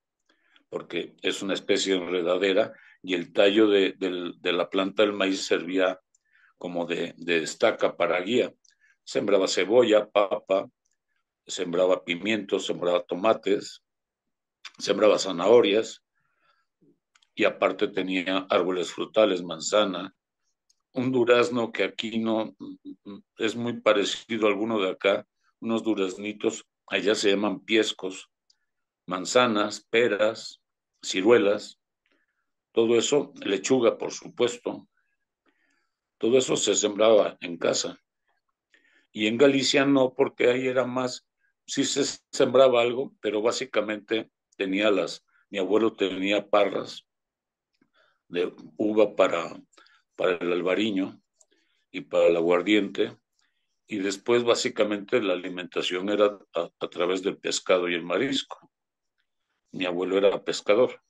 porque es una especie de enredadera, y el tallo de, de, la planta del maíz servía como de, de estaca para guía. Sembraba cebolla, papa, sembraba pimientos, sembraba tomates, sembraba zanahorias y aparte tenía árboles frutales, manzana, un durazno que aquí no es muy parecido a alguno de acá, unos duraznitos, allá se llaman piescos, manzanas, peras, ciruelas, todo eso, lechuga, por supuesto, todo eso se sembraba en casa. Y en Galicia no, porque ahí era más, sí se sembraba algo, pero básicamente tenía las, mi abuelo tenía parras de uva para, para el albariño y para el aguardiente, y después básicamente la alimentación era a, través del pescado y el marisco. Mi abuelo era pescador.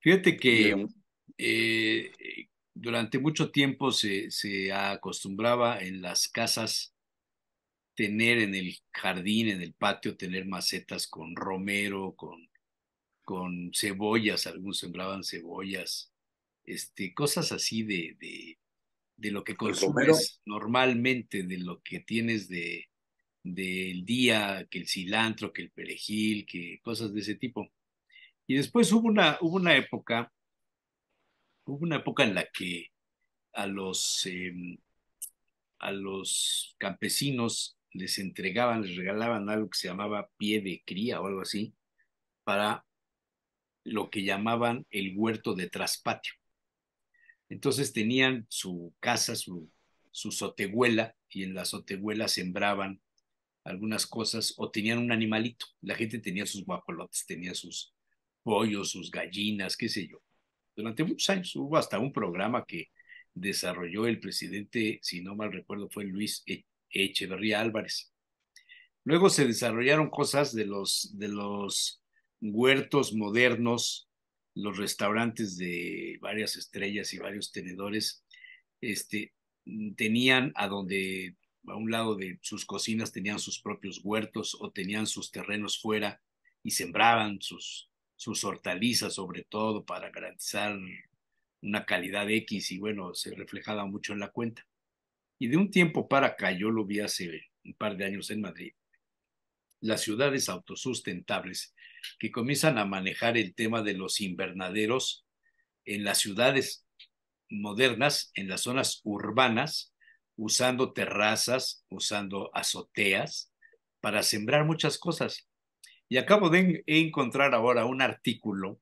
Fíjate que eh, durante mucho tiempo se, se acostumbraba en las casas tener en el jardín, en el patio, tener macetas con romero, con, con cebollas, algunos sembraban cebollas, este, cosas así de, de, de lo que consumes normalmente, de lo que tienes de del día, que el cilantro, que el perejil, que cosas de ese tipo. Y después hubo una, hubo una época hubo una época en la que a los, eh, a los campesinos les entregaban, les regalaban algo que se llamaba pie de cría o algo así, para lo que llamaban el huerto de traspatio. Entonces tenían su casa, su, su sotehuela, y en la sotehuela sembraban algunas cosas o tenían un animalito. La gente tenía sus guajolotes, tenía sus pollos, sus gallinas, qué sé yo durante muchos años. Hubo hasta un programa que desarrolló el presidente, si no mal recuerdo, fue Luis e-, Echeverría Álvarez. Luego se desarrollaron cosas de los, de los huertos modernos, los restaurantes de varias estrellas y varios tenedores, este, tenían a donde, a un lado de sus cocinas, tenían sus propios huertos o tenían sus terrenos fuera y sembraban sus, sus hortalizas sobre todo para garantizar una calidad X y bueno, se reflejaba mucho en la cuenta. Y de un tiempo para acá, yo lo vi hace un par de años en Madrid, las ciudades autosustentables que comienzan a manejar el tema de los invernaderos en las ciudades modernas, en las zonas urbanas, usando terrazas, usando azoteas, para sembrar muchas cosas. Y acabo de encontrar ahora un artículo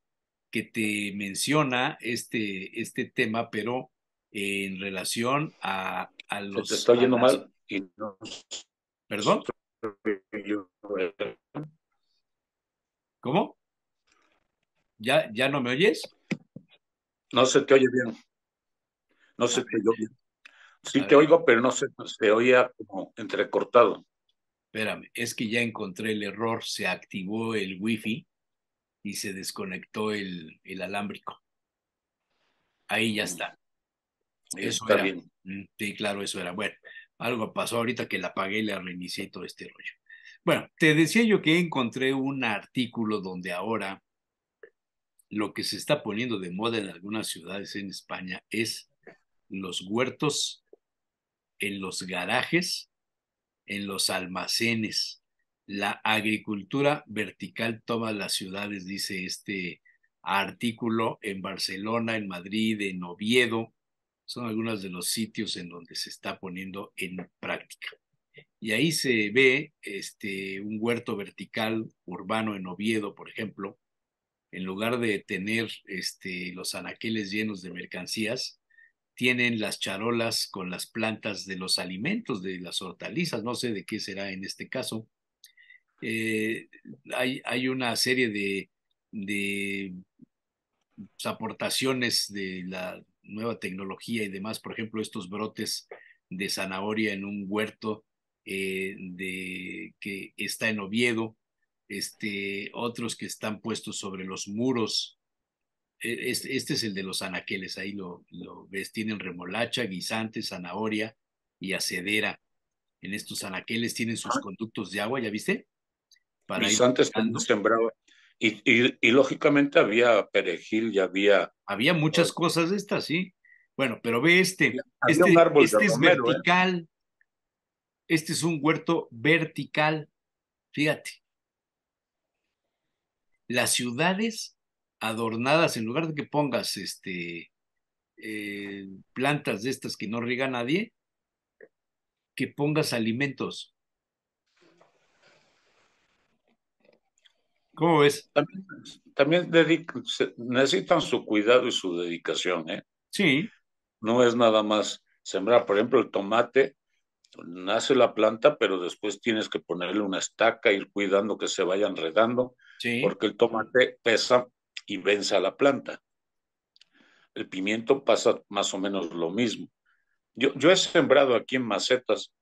que te menciona este, este tema, pero en relación a, a los... Se te está oyendo mal. ¿Perdón? ¿Cómo? ¿Ya, ¿Ya no me oyes? No se te oye bien. No se te oye bien. Sí te oigo, pero no se, se oía como entrecortado espérame, es que ya encontré el error, se activó el wifi y se desconectó el, el alámbrico. Ahí ya está. Eso está bien. Mm, sí, claro, eso era. Bueno, algo pasó ahorita que la apagué y le reinicié todo este rollo. Bueno, te decía yo que encontré un artículo donde ahora lo que se está poniendo de moda en algunas ciudades en España es los huertos en los garajes en los almacenes. La agricultura vertical toma las ciudades, dice este artículo, en Barcelona, en Madrid, en Oviedo. Son algunos de los sitios en donde se está poniendo en práctica. Y ahí se ve este, un huerto vertical urbano en Oviedo, por ejemplo, en lugar de tener este, los anaqueles llenos de mercancías, tienen las charolas con las plantas de los alimentos, de las hortalizas, no sé de qué será en este caso. Eh, hay, hay, una serie de, de pues, aportaciones de la nueva tecnología y demás, por ejemplo, estos brotes de zanahoria en un huerto eh, de, que está en Oviedo, este, otros que están puestos sobre los muros. Este, este es el de los anaqueles, ahí lo, lo ves, tienen remolacha, guisante, zanahoria y acedera. En estos anaqueles tienen sus ah. conductos de agua, ¿ya viste? Para guisantes sembrado. Y, y, y, lógicamente había perejil, ya había... Había muchas cosas de estas, sí. Bueno, pero ve este. este, este es ¿eh? vertical. Este es un huerto vertical. Fíjate. Las ciudades adornadas, en lugar de que pongas este, eh, plantas de estas que no riega nadie, que pongas alimentos. ¿Cómo ves? También, también necesitan su cuidado y su dedicación, ¿eh? Sí. No es nada más sembrar, por ejemplo, el tomate, nace la planta, pero después tienes que ponerle una estaca, ir cuidando que se vaya enredando, porque el tomate pesa y vence a la planta. El pimiento pasa más o menos lo mismo. Yo, yo he sembrado aquí en macetas.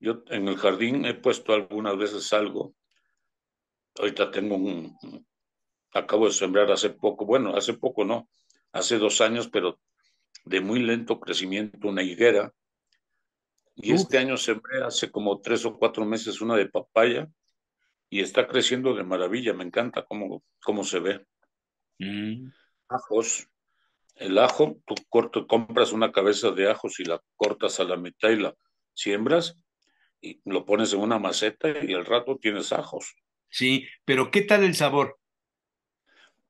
Yo en el jardín he puesto algunas veces algo. Ahorita tengo un, acabo de sembrar hace poco, bueno, hace poco no, hace dos años, pero de muy lento crecimiento, una higuera. Y este año sembré hace como tres o cuatro meses una de papaya y está creciendo de maravilla. Me encanta cómo, cómo se ve. Mm. Ajos. El ajo, tú corto, compras una cabeza de ajos y la cortas a la mitad y la siembras y lo pones en una maceta y al rato tienes ajos. Sí, pero ¿qué tal el sabor?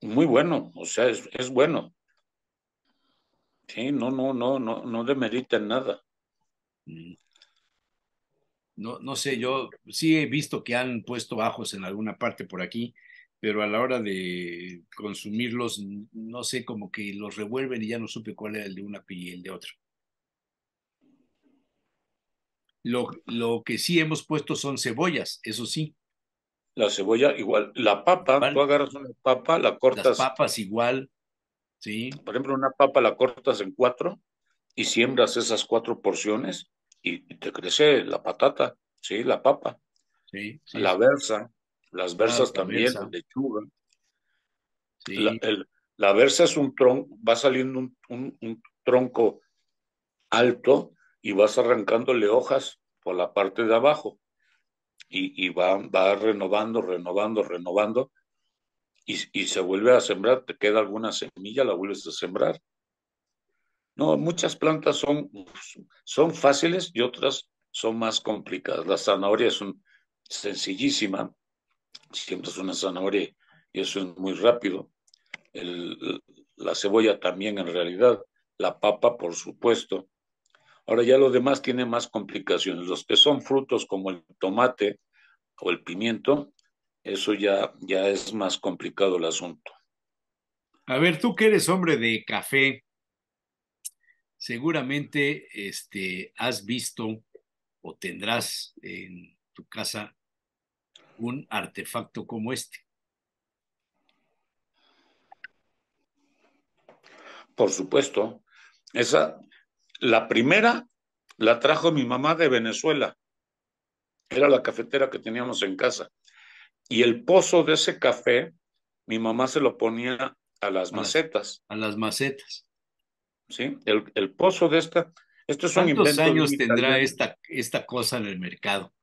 Muy bueno, o sea, es, es bueno. Sí, no, no, no, no, no demeriten nada. Mm. No, no sé, yo sí he visto que han puesto bajos en alguna parte por aquí, pero a la hora de consumirlos, no sé, como que los revuelven y ya no supe cuál era el de una y el de otro. Lo, lo que sí hemos puesto son cebollas, eso sí. La cebolla igual, la papa, tú agarras una papa, la cortas. Las papas igual, Sí. Por ejemplo, una papa la cortas en cuatro y siembras esas cuatro porciones y te crece la patata, sí, la papa. Sí, La versa, las versas también, la lechuga. Sí. La, el, la, versa es un tronco, va saliendo un, un, un, tronco alto y vas arrancándole hojas por la parte de abajo y, y va, va renovando, renovando, renovando y, se vuelve a sembrar, te queda alguna semilla, la vuelves a sembrar. No, muchas plantas son, son fáciles y otras son más complicadas. La zanahoria es un, sencillísima, siempre es una zanahoria y eso es muy rápido. La cebolla también en realidad, la papa por supuesto. Ahora ya lo demás tiene más complicaciones. Los que son frutos como el tomate o el pimiento, eso ya, ya es más complicado el asunto. A ver, tú que eres hombre de café, seguramente este, has visto o tendrás en tu casa un artefacto como este. Por supuesto. Esa, la primera la trajo mi mamá de Venezuela. Era la cafetera que teníamos en casa. Y el pozo de ese café, mi mamá se lo ponía a las macetas. A las macetas. Sí, el, el pozo de esta. Esto es ¿Cuántos años tendrá esta, esta cosa en el mercado?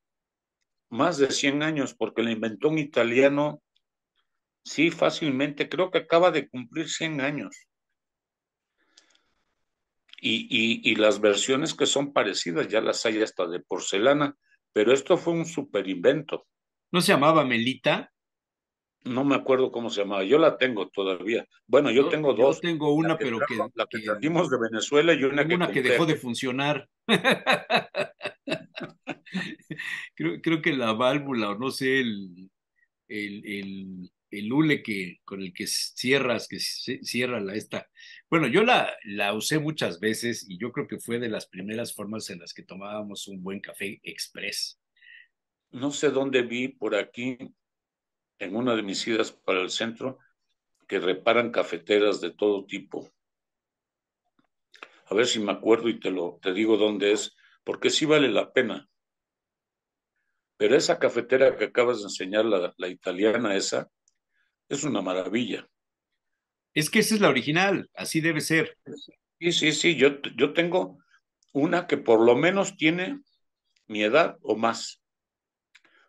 Más de 100 años, porque la inventó un italiano, sí, fácilmente, creo que acaba de cumplir 100 años. Y, y, y, las versiones que son parecidas ya las hay hasta de porcelana, pero esto fue un super invento. ¿No se llamaba Melita? No me acuerdo cómo se llamaba. Yo la tengo todavía. Bueno, yo, tengo dos. Yo tengo una, pero que. La que, trajimos de Venezuela y una que. Una que dejó de funcionar. <laughs> creo, creo que la válvula, o no sé, el, el, el, el hule que, con el que cierras, que cierra la, esta Bueno, yo la, la usé muchas veces y yo creo que fue de las primeras formas en las que tomábamos un buen café express. No sé dónde vi por aquí, en una de mis idas para el centro, que reparan cafeteras de todo tipo. A ver si me acuerdo y te lo te digo dónde es, porque sí vale la pena. Pero esa cafetera que acabas de enseñar, la, la italiana esa, es una maravilla. Es que esa es la original, así debe ser. Sí, sí, sí, yo, yo tengo una que por lo menos tiene mi edad o más.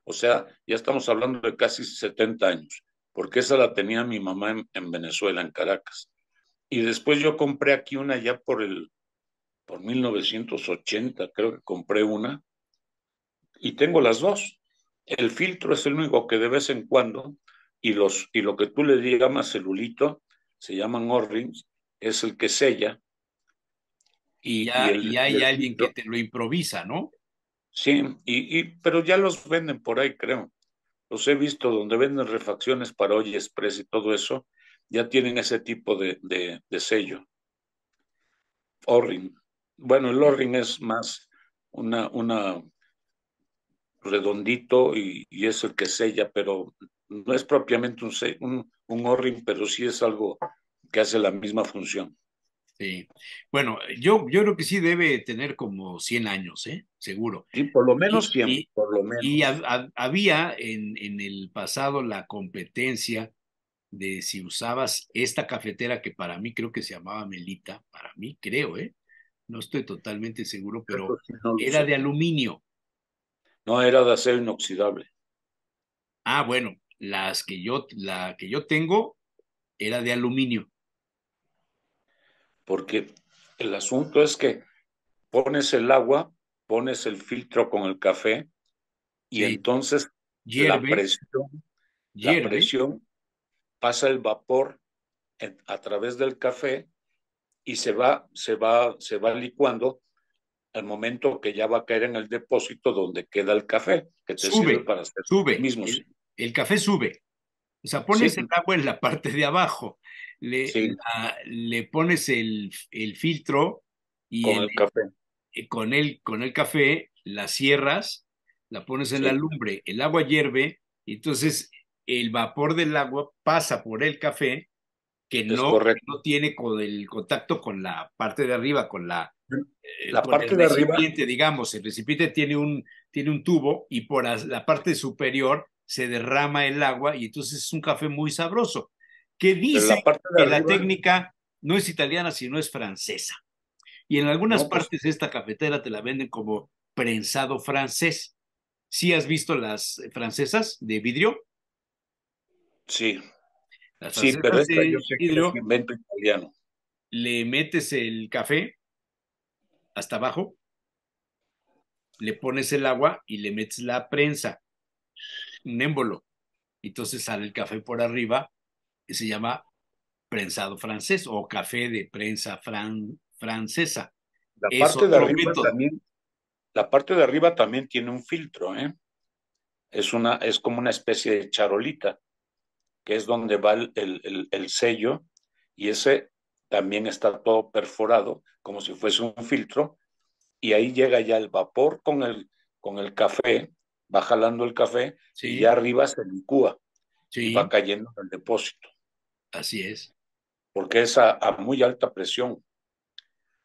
O sea, ya estamos hablando de casi 70 años, porque esa la tenía mi mamá en, en Venezuela, en Caracas. Y después yo compré aquí una ya por el, por 1980, creo que compré una, y tengo las dos. El filtro es el único que de vez en cuando, y, los, y lo que tú le llamas celulito, se llaman O-rings, es el que sella. Y, ya, y, el, y hay el alguien filtro. que te lo improvisa, ¿no? Sí, y, y, pero ya los venden por ahí, creo. Los he visto donde venden refacciones para Oye Express y todo eso, ya tienen ese tipo de, de, sello. O-ring. Bueno, el O-ring es más una, una redondito y, y, es el que sella, pero no es propiamente un, un, un O-ring, pero sí es algo que hace la misma función. Sí. Bueno, yo, yo creo que sí debe tener como 100 años, ¿eh? Seguro. Sí, por lo menos 100, y, por lo menos. Y a, a, había en, en el pasado la competencia de si usabas esta cafetera que para mí creo que se llamaba Melita, para mí creo, ¿eh? No estoy totalmente seguro, pero no era sé. de aluminio. No, era de acero inoxidable. Ah, bueno, las que yo, la que yo tengo era de aluminio. Porque el asunto es que pones el agua, pones el filtro con el café y sí. entonces Hierve. la presión, Hierve. la presión pasa el vapor a través del café y se va, se va, se va licuando al momento que ya va a caer en el depósito donde queda el café, que te sube, sirve para hacer sube. Mismo. El, el, café sube. O sea, pones sí. el agua en la parte de abajo, le, sí. la, le pones el, el, filtro y con el, el café. Eh, con, el, con el café, la cierras, la pones en sí. la lumbre, el agua hierve, y entonces el vapor del agua pasa por el café que no, no, tiene con el contacto con la parte de arriba, con la, eh, la parte de arriba. digamos, el recipiente tiene un, tiene un tubo y por la parte superior se derrama el agua y entonces es un café muy sabroso, que dice la que arriba... la técnica no es italiana, sino es francesa. Y en algunas no, pues... partes de esta cafetera te la venden como prensado francés. ¿Sí has visto las francesas de vidrio? Sí, sí, pero esta yo sé vidrio, que es invento italiano. Le metes el café hasta abajo, le pones el agua y le metes la prensa, un émbolo. Entonces sale el café por arriba y se llama prensado francés o café de prensa fran francesa. La parte de arriba también, la parte de arriba también tiene un filtro, ¿eh? Es una, es como una especie de charolita que es donde va el, el, el, sello, y ese también está todo perforado, como si fuese un filtro, y ahí llega ya el vapor con el, con el café, va jalando el café, sí. y ya arriba se licúa, sí. y va cayendo en el depósito. Así es. Porque es a, a muy alta presión.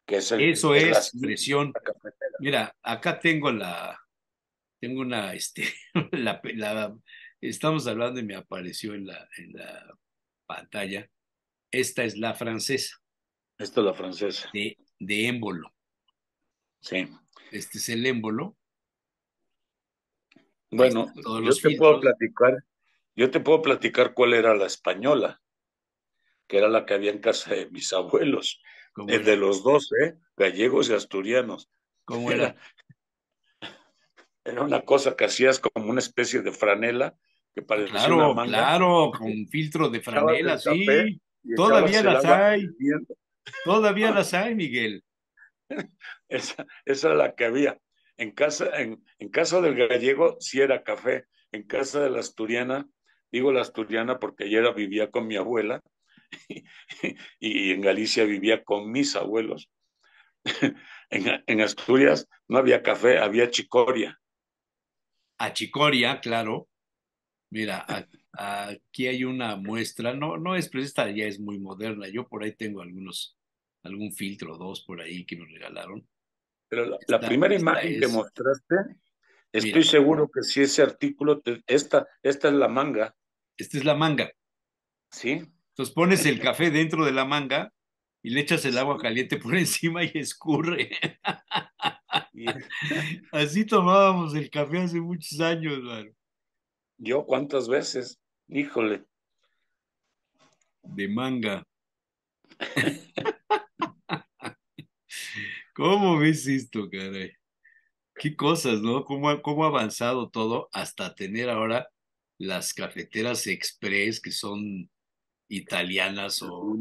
Que es el, Eso es, es presión. Mira, acá tengo la, tengo una, este, <laughs> la, la, estamos hablando y me apareció en la, en la pantalla. Esta es la francesa. Esta es la francesa. De, de émbolo. Sí. Este es el émbolo. Bueno, yo te filtros. puedo platicar, yo te puedo platicar cuál era la española, que era la que había en casa de mis abuelos, el de los dos, ¿eh? gallegos y asturianos. ¿Cómo era? Era una cosa que hacías como una especie de franela que parecía claro, una manga. Claro, con filtro de franela, sí. Todavía las hay. Todavía <laughs> las hay, Miguel. Esa, esa era la que había. En casa, en, en casa del gallego sí era café. En casa de la asturiana, digo la asturiana porque ayer vivía con mi abuela, <laughs> y en Galicia vivía con mis abuelos. <laughs> En, Asturias no había café, había chicoria. A chicoria, claro. Mira, aquí hay una muestra, no, no es, pero esta ya es muy moderna. Yo por ahí tengo algunos, algún filtro, dos por ahí que nos regalaron. Pero la, primera imagen que mostraste, estoy seguro que si ese artículo, esta, esta es la manga. Esta es la manga. Sí. Entonces pones el café dentro de la manga y le echas el agua caliente por <laughs> encima y escurre. <laughs> <laughs> Así tomábamos el café hace muchos años, mano. Yo cuántas veces, híjole. De manga. ¿Cómo ves esto, caray? Qué cosas, ¿no? ¿Cómo, ¿Cómo ha avanzado todo hasta tener ahora las cafeteras express que son italianas o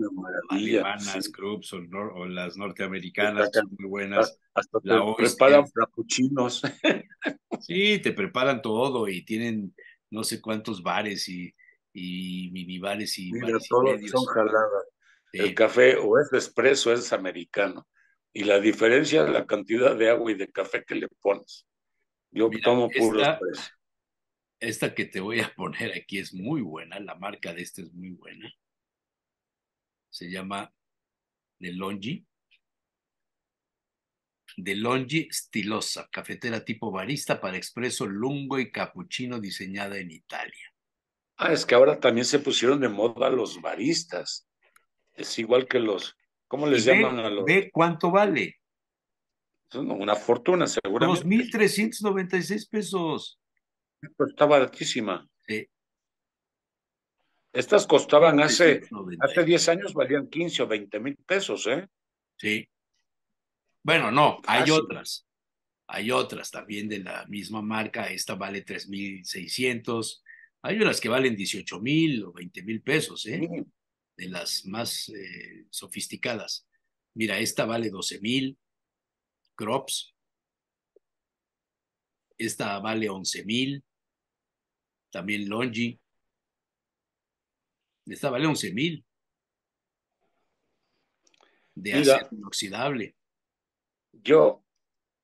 alemanas, Krups o, las norteamericanas, son muy buenas. Hasta te preparan frappuccinos. <laughs> sí, te preparan todo y tienen no sé cuántos bares y, y minibares y Mira, todos son jaladas. El café o es expreso o es americano. Y la diferencia es la cantidad de agua y de café que le pones. Yo tomo puro expreso. Esta que te voy a poner aquí es muy buena, la marca de esta es muy buena. Se llama DeLonghi. DeLonghi Stilosa, cafetera tipo barista para expreso, lungo y cappuccino diseñada en Italia. Ah, es que ahora también se pusieron de moda los baristas. Es igual que los, ¿cómo les llaman a los? Ve cuánto vale. Una fortuna, seguramente. 2.396 pesos. Está baratísima. Estas costaban hace, hace 10 años, valían 15 o 20 mil pesos, ¿eh? Sí. Bueno, no, hay otras. Hay otras también de la misma marca. Esta vale 3.600. Hay unas que valen 18 mil o 20 mil pesos, ¿eh? De las más eh, sofisticadas. Mira, esta vale 12 mil. Crops. Esta vale 11 mil también Longi. Esta vale 11 mil. De acero inoxidable. Yo,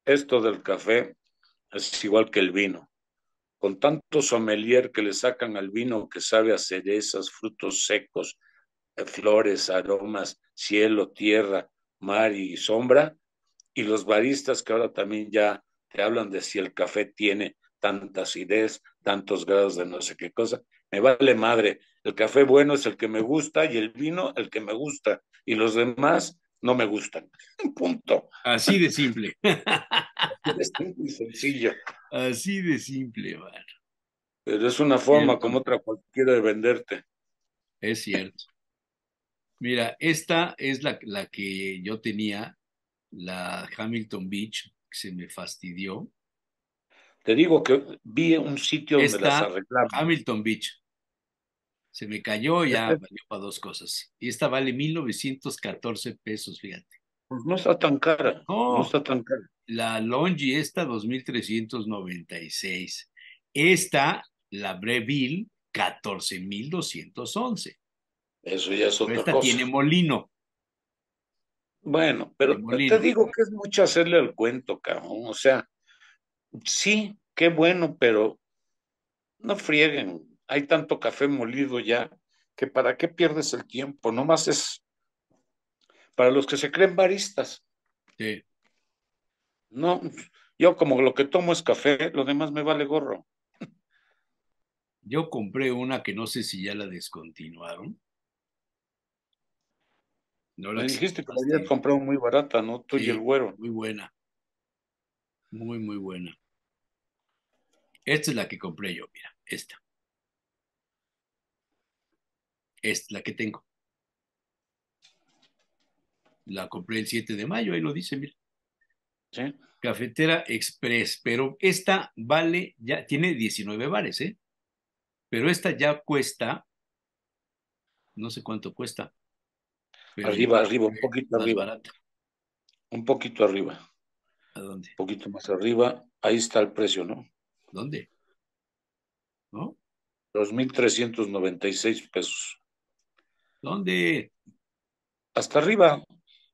esto del café es igual que el vino. Con tanto sommelier que le sacan al vino que sabe a cerezas, frutos secos, flores, aromas, cielo, tierra, mar y sombra, y los baristas que ahora también ya te hablan de si el café tiene tanta acidez, tantos grados de no sé qué cosa. Me vale madre. El café bueno es el que me gusta y el vino el que me gusta. Y los demás no me gustan. <laughs> Punto. Así de simple. <laughs> Así de simple y sencillo. Así de simple, mano. Pero es una forma como otra cualquiera de venderte. Es cierto. Mira, esta es la, la que yo tenía, la Hamilton Beach, que se me fastidió te digo que vi un sitio donde las arreglaron. Hamilton Beach. Se me cayó y ya valió para dos cosas. Y esta vale 1914 pesos, fíjate. Pues no está tan cara. No, está tan cara. La Longi, esta 2396. Esta, la Breville, 14211. Eso ya es otra esta cosa. tiene molino. Bueno, pero te digo que es mucho hacerle el cuento, cabrón. O sea, sí, qué bueno, pero no frieguen. Hay tanto café molido ya que para qué pierdes el tiempo. Nomás es para los que se creen baristas. Sí. No, yo como lo que tomo es café, lo demás me vale gorro. Yo compré una que no sé si ya la descontinuaron. No la me dijiste que la habías comprado muy barata, ¿no? Tú y el güero. Muy buena. Muy, muy buena. Esta es la que compré yo, mira, esta. Es la que tengo. La compré el 7 de mayo, ahí lo dice, mira. ¿Sí? Cafetera Express, pero esta vale, ya tiene 19 bares, ¿eh? Pero esta ya cuesta, no sé cuánto cuesta. Arriba, arriba, un poquito arriba. Un poquito arriba. ¿A dónde? Un poquito más arriba, ahí está el precio, ¿no? ¿Dónde? ¿No? 2.396 pesos. ¿Dónde? Hasta arriba.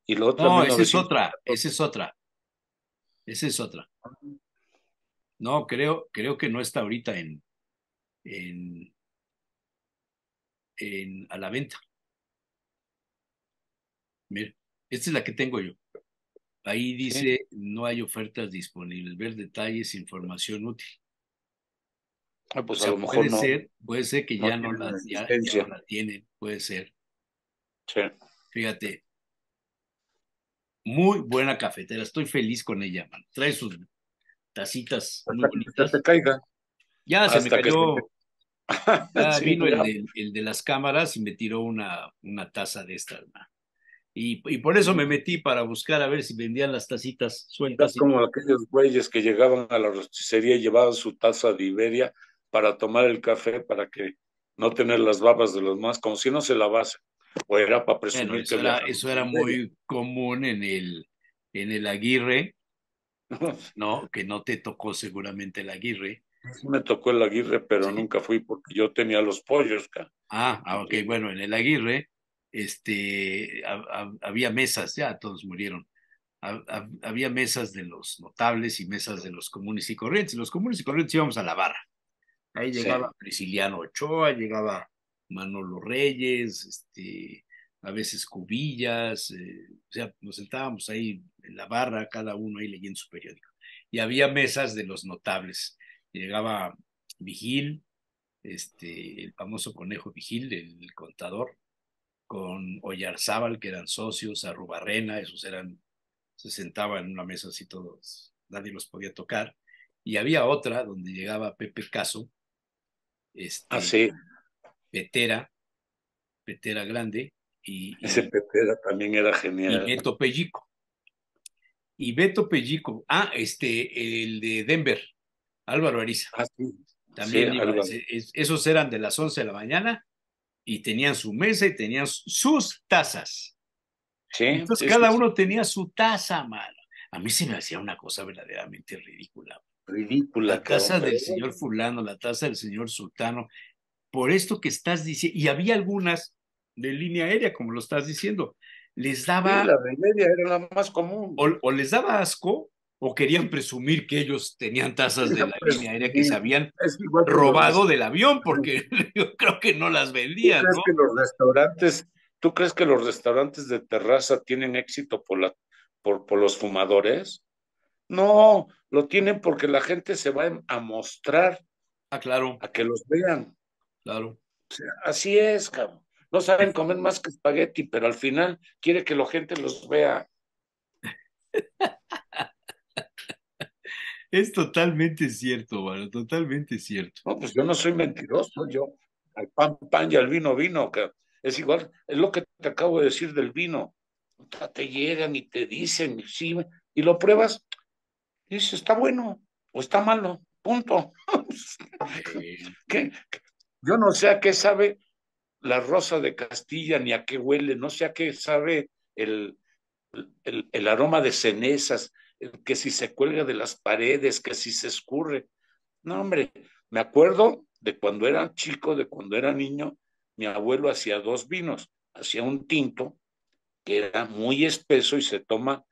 Y la otra No, esa es otra, esa es otra. Esa es otra. No, creo, creo que no está ahorita en, en, en a la venta. Mira, esta es la que tengo yo. Ahí dice, no hay ofertas disponibles. Ver detalles, información útil. Ah, pues O sea, a lo mejor puede no. ser, puede ser que no ya no la, ya, existencia. ya no la tienen, puede ser. Sí. Fíjate, muy buena cafetera, estoy feliz con ella, man. Trae sus tacitas Hasta bonitas. te caiga. Ya se me se cayó, <laughs> ya Sí, vino el de, el de las cámaras y me tiró una, una taza de estas, man. Y, y por eso me metí para buscar a ver si vendían las tacitas sueltas. Es como aquellos güeyes que llegaban a la rosticería y llevaban su taza de Iberia para tomar el café para que no tener las babas de los más, como si no se lavasen. O era para presumir Bueno, que eso era, eso era muy común en el, en el Aguirre, <laughs> ¿no? Que no te tocó seguramente el Aguirre. Me tocó el Aguirre, pero Sí. nunca fui porque yo tenía los pollos. ca. Ah, ah, ok, bueno, en el Aguirre, este, ha- ha- había mesas, ya todos murieron. Ha- ha- había mesas de los notables y mesas de los comunes y corrientes. Los comunes y corrientes íbamos a la barra. Ahí Sí. llegaba Prisciliano Ochoa, llegaba Manolo Reyes, este, a veces Cubillas, eh, o sea, nos sentábamos ahí en la barra, cada uno ahí leyendo su periódico. Y había mesas de los notables. Llegaba Vigil, este, el famoso conejo Vigil, el contador, con Oyarzábal, que eran socios, Arrubarrena, esos eran, se sentaban en una mesa así todos, nadie los podía tocar. Y había otra donde llegaba Pepe Caso, este, Ah, sí, Petera, Petera Grande, y, y- ese Pepera también era y genial. Beto Pellico. Y Beto Pellico, ah, este, el de Denver, Álvaro Ariza. Ah, sí. También Sí, iba, Álvaro. ese- es- esos eran de las 11 de la mañana y tenían su mesa y tenían sus tazas. Sí, Entonces sí, cada sí, uno tenía su taza, mano. A mí se me hacía una cosa verdaderamente ridícula. ridícula. La taza cabrón, del señor fulano, la taza del señor sultano, por esto que estás diciendo, y había algunas de línea aérea, como lo estás diciendo, les daba, la de media era la más común. o, o les daba asco, o querían presumir que ellos tenían tazas de la línea aérea que se habían robado del avión, porque <laughs> yo creo que no las ¿Tú vendían, crees ¿no? que los restaurantes, tú crees que los restaurantes de terraza tienen éxito por la, por, por los fumadores? No, lo tienen porque la gente se va a mostrar Ah, claro, a que los vean. claro. O sea, así es, cabrón. No saben comer más que espagueti, pero al final quiere que la gente los vea. <laughs> Es totalmente cierto, mano, totalmente cierto. No, pues yo no soy mentiroso, yo al pan, pan y al vino, vino, que es igual, es lo que te acabo de decir del vino. Te llegan y te dicen, sí, y lo pruebas, y dices, está bueno o está malo, punto. <laughs> Yo no sé a qué sabe la rosa de Castilla, ni a qué huele, no sé a qué sabe el, el, el aroma de cenizas, que si se cuelga de las paredes, que si se escurre. No, hombre, me acuerdo de cuando era chico, de cuando era niño, mi abuelo hacía dos vinos, hacía un tinto que era muy espeso y se toma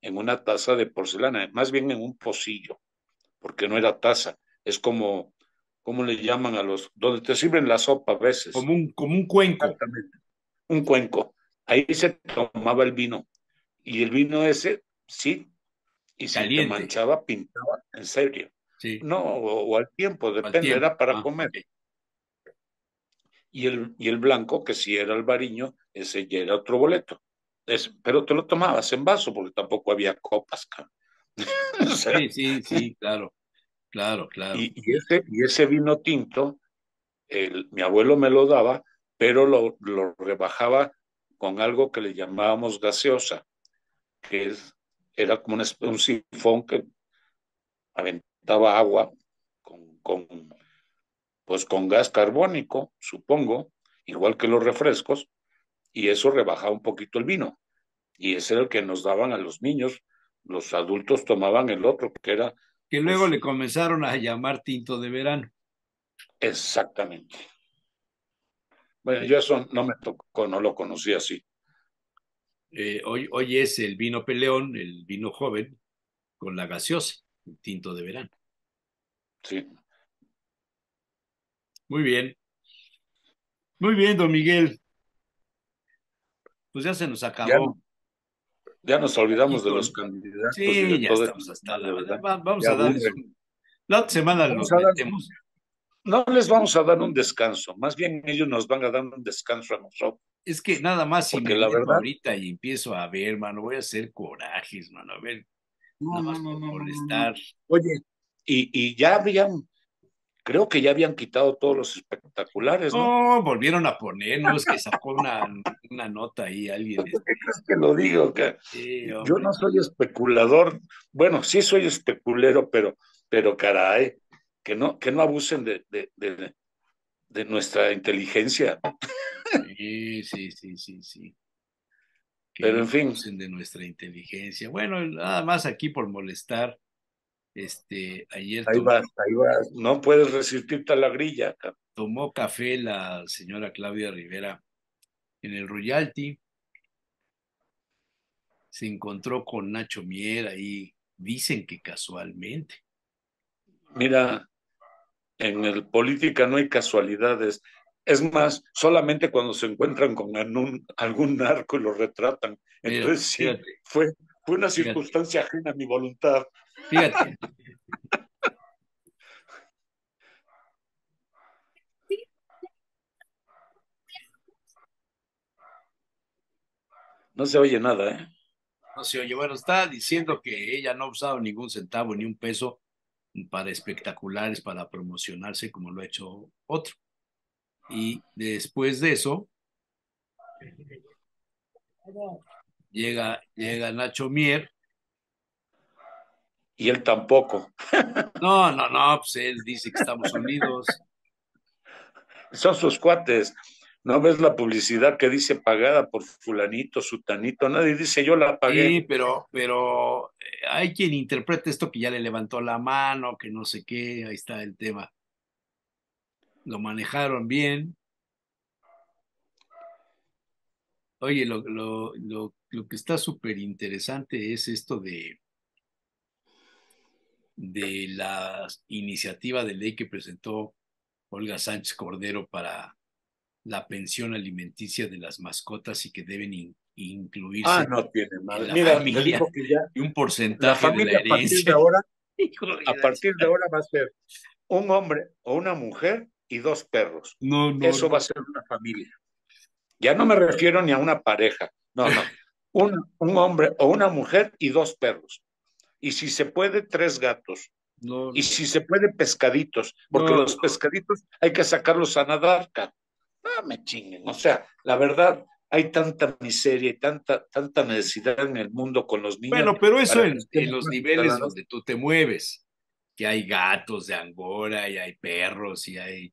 en una taza de porcelana, más bien en un pocillo, porque no era taza, es como, ¿cómo le llaman a los, donde te sirven la sopa a veces? como un, como un cuenco. Exactamente. Un cuenco. Ahí se tomaba el vino. Y el vino ese, sí, y si te manchaba, pintaba, en serio. Sí, No, o, o al tiempo, al depende, tiempo. era para Ah, comer. Y el, y el blanco, que si era el bariño, ese ya era otro boleto. Es, pero te lo tomabas en vaso, porque tampoco había copas. cabrón. <laughs> O sea, Sí, sí, sí, claro, claro, claro. y, y ese, y ese vino tinto, el, mi abuelo me lo daba, pero lo, lo rebajaba con algo que le llamábamos gaseosa, que es, era como un, un sifón que aventaba agua con, con, pues con gas carbónico, supongo, igual que los refrescos, y eso rebajaba un poquito el vino. Y ese era el que nos daban a los niños. Los adultos tomaban el otro, que era Que luego pues- le comenzaron a llamar tinto de verano. exactamente. Bueno, yo eso no me tocó, no lo conocí así. Eh, hoy, hoy es el vino peleón, el vino joven, con la gaseosa, el tinto de verano. Sí. Muy bien. Muy bien, don Miguel. Pues ya se nos acabó. Ya, nos olvidamos de los candidatos. Sí, ya estamos hasta la verdad. Vamos a darles La otra semana los metemos. No les vamos a dar un descanso, más bien ellos nos van a dar un descanso a nosotros. Es que nada más si me la verdad ahorita y empiezo a ver, mano, voy a hacer corajes, mano, a ver, nada más por molestar. Oye, y, y ya habían, creo que ya habían quitado todos los espectaculares, ¿no? No, volvieron a ponernos, que sacó una, una nota ahí alguien. ¿Qué crees que lo digo? Que yo no soy especulador, bueno, sí soy especulero, pero, pero caray, que no, que no abusen de, de, de, de nuestra inteligencia. Sí, sí, sí, sí, sí. Pero en fin. De nuestra inteligencia. Bueno, nada más aquí por molestar. Este, ayer. Ahí vas, ahí vas. No puedes resistirte a la grilla. Tomó café la señora Claudia Rivera en el Royalty. Se encontró con Nacho Mier ahí. Dicen que casualmente. Mira, en el política no hay casualidades. Es más, solamente cuando se encuentran con algún, narco y lo retratan. Entonces sí, fue, fue una circunstancia ajena a mi voluntad. Fíjate. No se oye nada, ¿eh? No se oye. Bueno, está diciendo que ella no ha usado ningún centavo ni un peso para espectaculares, para promocionarse como lo ha hecho otro. Y después de eso, llega, llega Nacho Mier. Y él tampoco. <laughs> No, no, no, pues él dice que estamos unidos. Son sus cuates. ¿No ves la publicidad que dice pagada por fulanito, sutanito? Nadie dice yo la pagué. Sí, pero, pero eh, hay quien interpreta esto que ya le levantó la mano, que no sé qué, ahí está el tema. Lo manejaron bien. Oye, lo, lo, lo, lo que está súper interesante es esto de, de la iniciativa de ley que presentó Olga Sánchez Cordero para la pensión alimenticia de las mascotas y que deben incluirse ah, no tiene en Mira, familia y un porcentaje de la herencia. A partir de <laughs> ahora, va a ser un hombre o una mujer y dos perros. No, no, Eso va a ser una familia. Ya no me refiero ni a una pareja. No, no. <laughs> Un, un hombre o una mujer y dos perros. Y si se puede, tres gatos. No, y si se puede, pescaditos, porque los pescaditos hay que sacarlos a nadar, no me chinguen. O sea, la verdad, hay tanta miseria y tanta, tanta necesidad en el mundo con los niños. Bueno, pero eso en, los niveles donde tú te mueves, que hay gatos de Angora y hay perros y hay...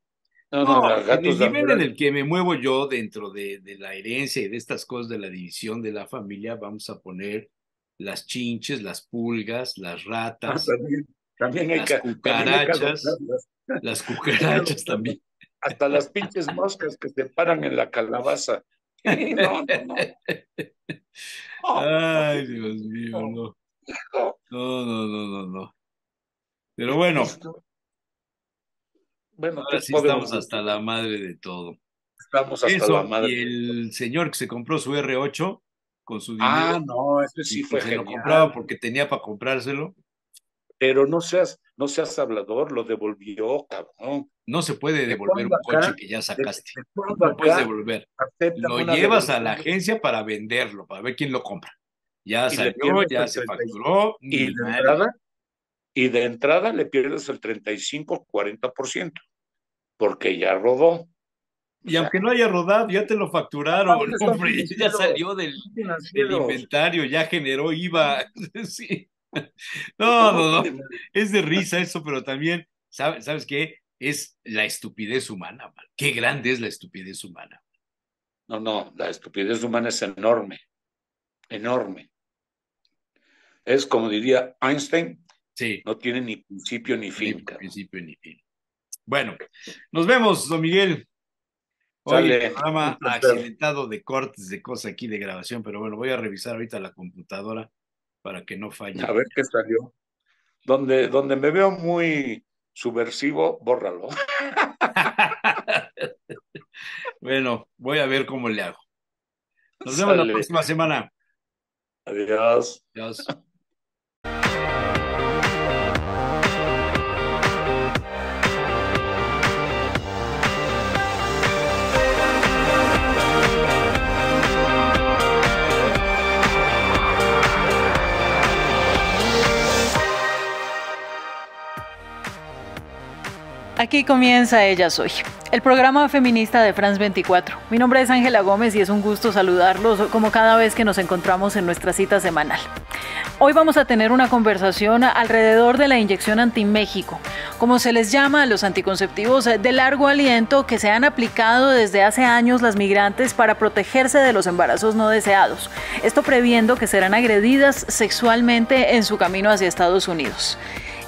No, no, en el nivel en el que me muevo yo dentro de, de, la herencia y de estas cosas de la división de la familia, vamos a poner las chinches, las pulgas, las ratas, ah, también, hay las cucarachas, las cucarachas también hasta las pinches moscas que se paran en la calabaza. No, no, no. Ay, Dios mío, no. No, no, no, no, no. Pero bueno. Bueno, ahora sí estamos hasta la madre de todo. Estamos hasta la madre. Y el señor que se compró su R8 con su dinero. Ah, no, ese sí fue Se lo compraba porque tenía para comprárselo. Pero no seas, no seas hablador, lo devolvió, cabrón. No se puede devolver un coche que ya sacaste. no puedes devolver. Lo llevas a la agencia para venderlo, para ver quién lo compra. Ya salió, ya se facturó. Y de, entrada, y de entrada le pierdes el 35-40%, porque ya rodó. Y aunque no haya rodado, ya te lo facturaron, hombre, <laughs> ya salió del, del, inventario, ya generó IVA. <laughs> sí. No, no, no. Es de risa eso, pero también, ¿sabes, ¿sabes qué? Es la estupidez humana. Qué grande es la estupidez humana. No, no, la estupidez humana es enorme, enorme. Es como diría Einstein, sí. no tiene ni principio ni fin. Ni principio ni fin. Bueno, nos vemos, don Miguel. Hoy el programa accidentado de cortes de cosas aquí de grabación, pero bueno, voy a revisar ahorita la computadora para que no falle. A ver qué salió. Donde, donde me veo muy subversivo, bórralo. <laughs> bueno, voy a ver cómo le hago. Nos vemos la próxima semana. Adiós. Adiós. Aquí comienza Ella Soy, el programa feminista de France 24. Mi nombre es Ángela Gómez y es un gusto saludarlos como cada vez que nos encontramos en nuestra cita semanal. Hoy vamos a tener una conversación alrededor de la inyección anti-México, como se les llama a los anticonceptivos de largo aliento que se han aplicado desde hace años las migrantes para protegerse de los embarazos no deseados. Esto previendo que serán agredidas sexualmente en su camino hacia Estados Unidos.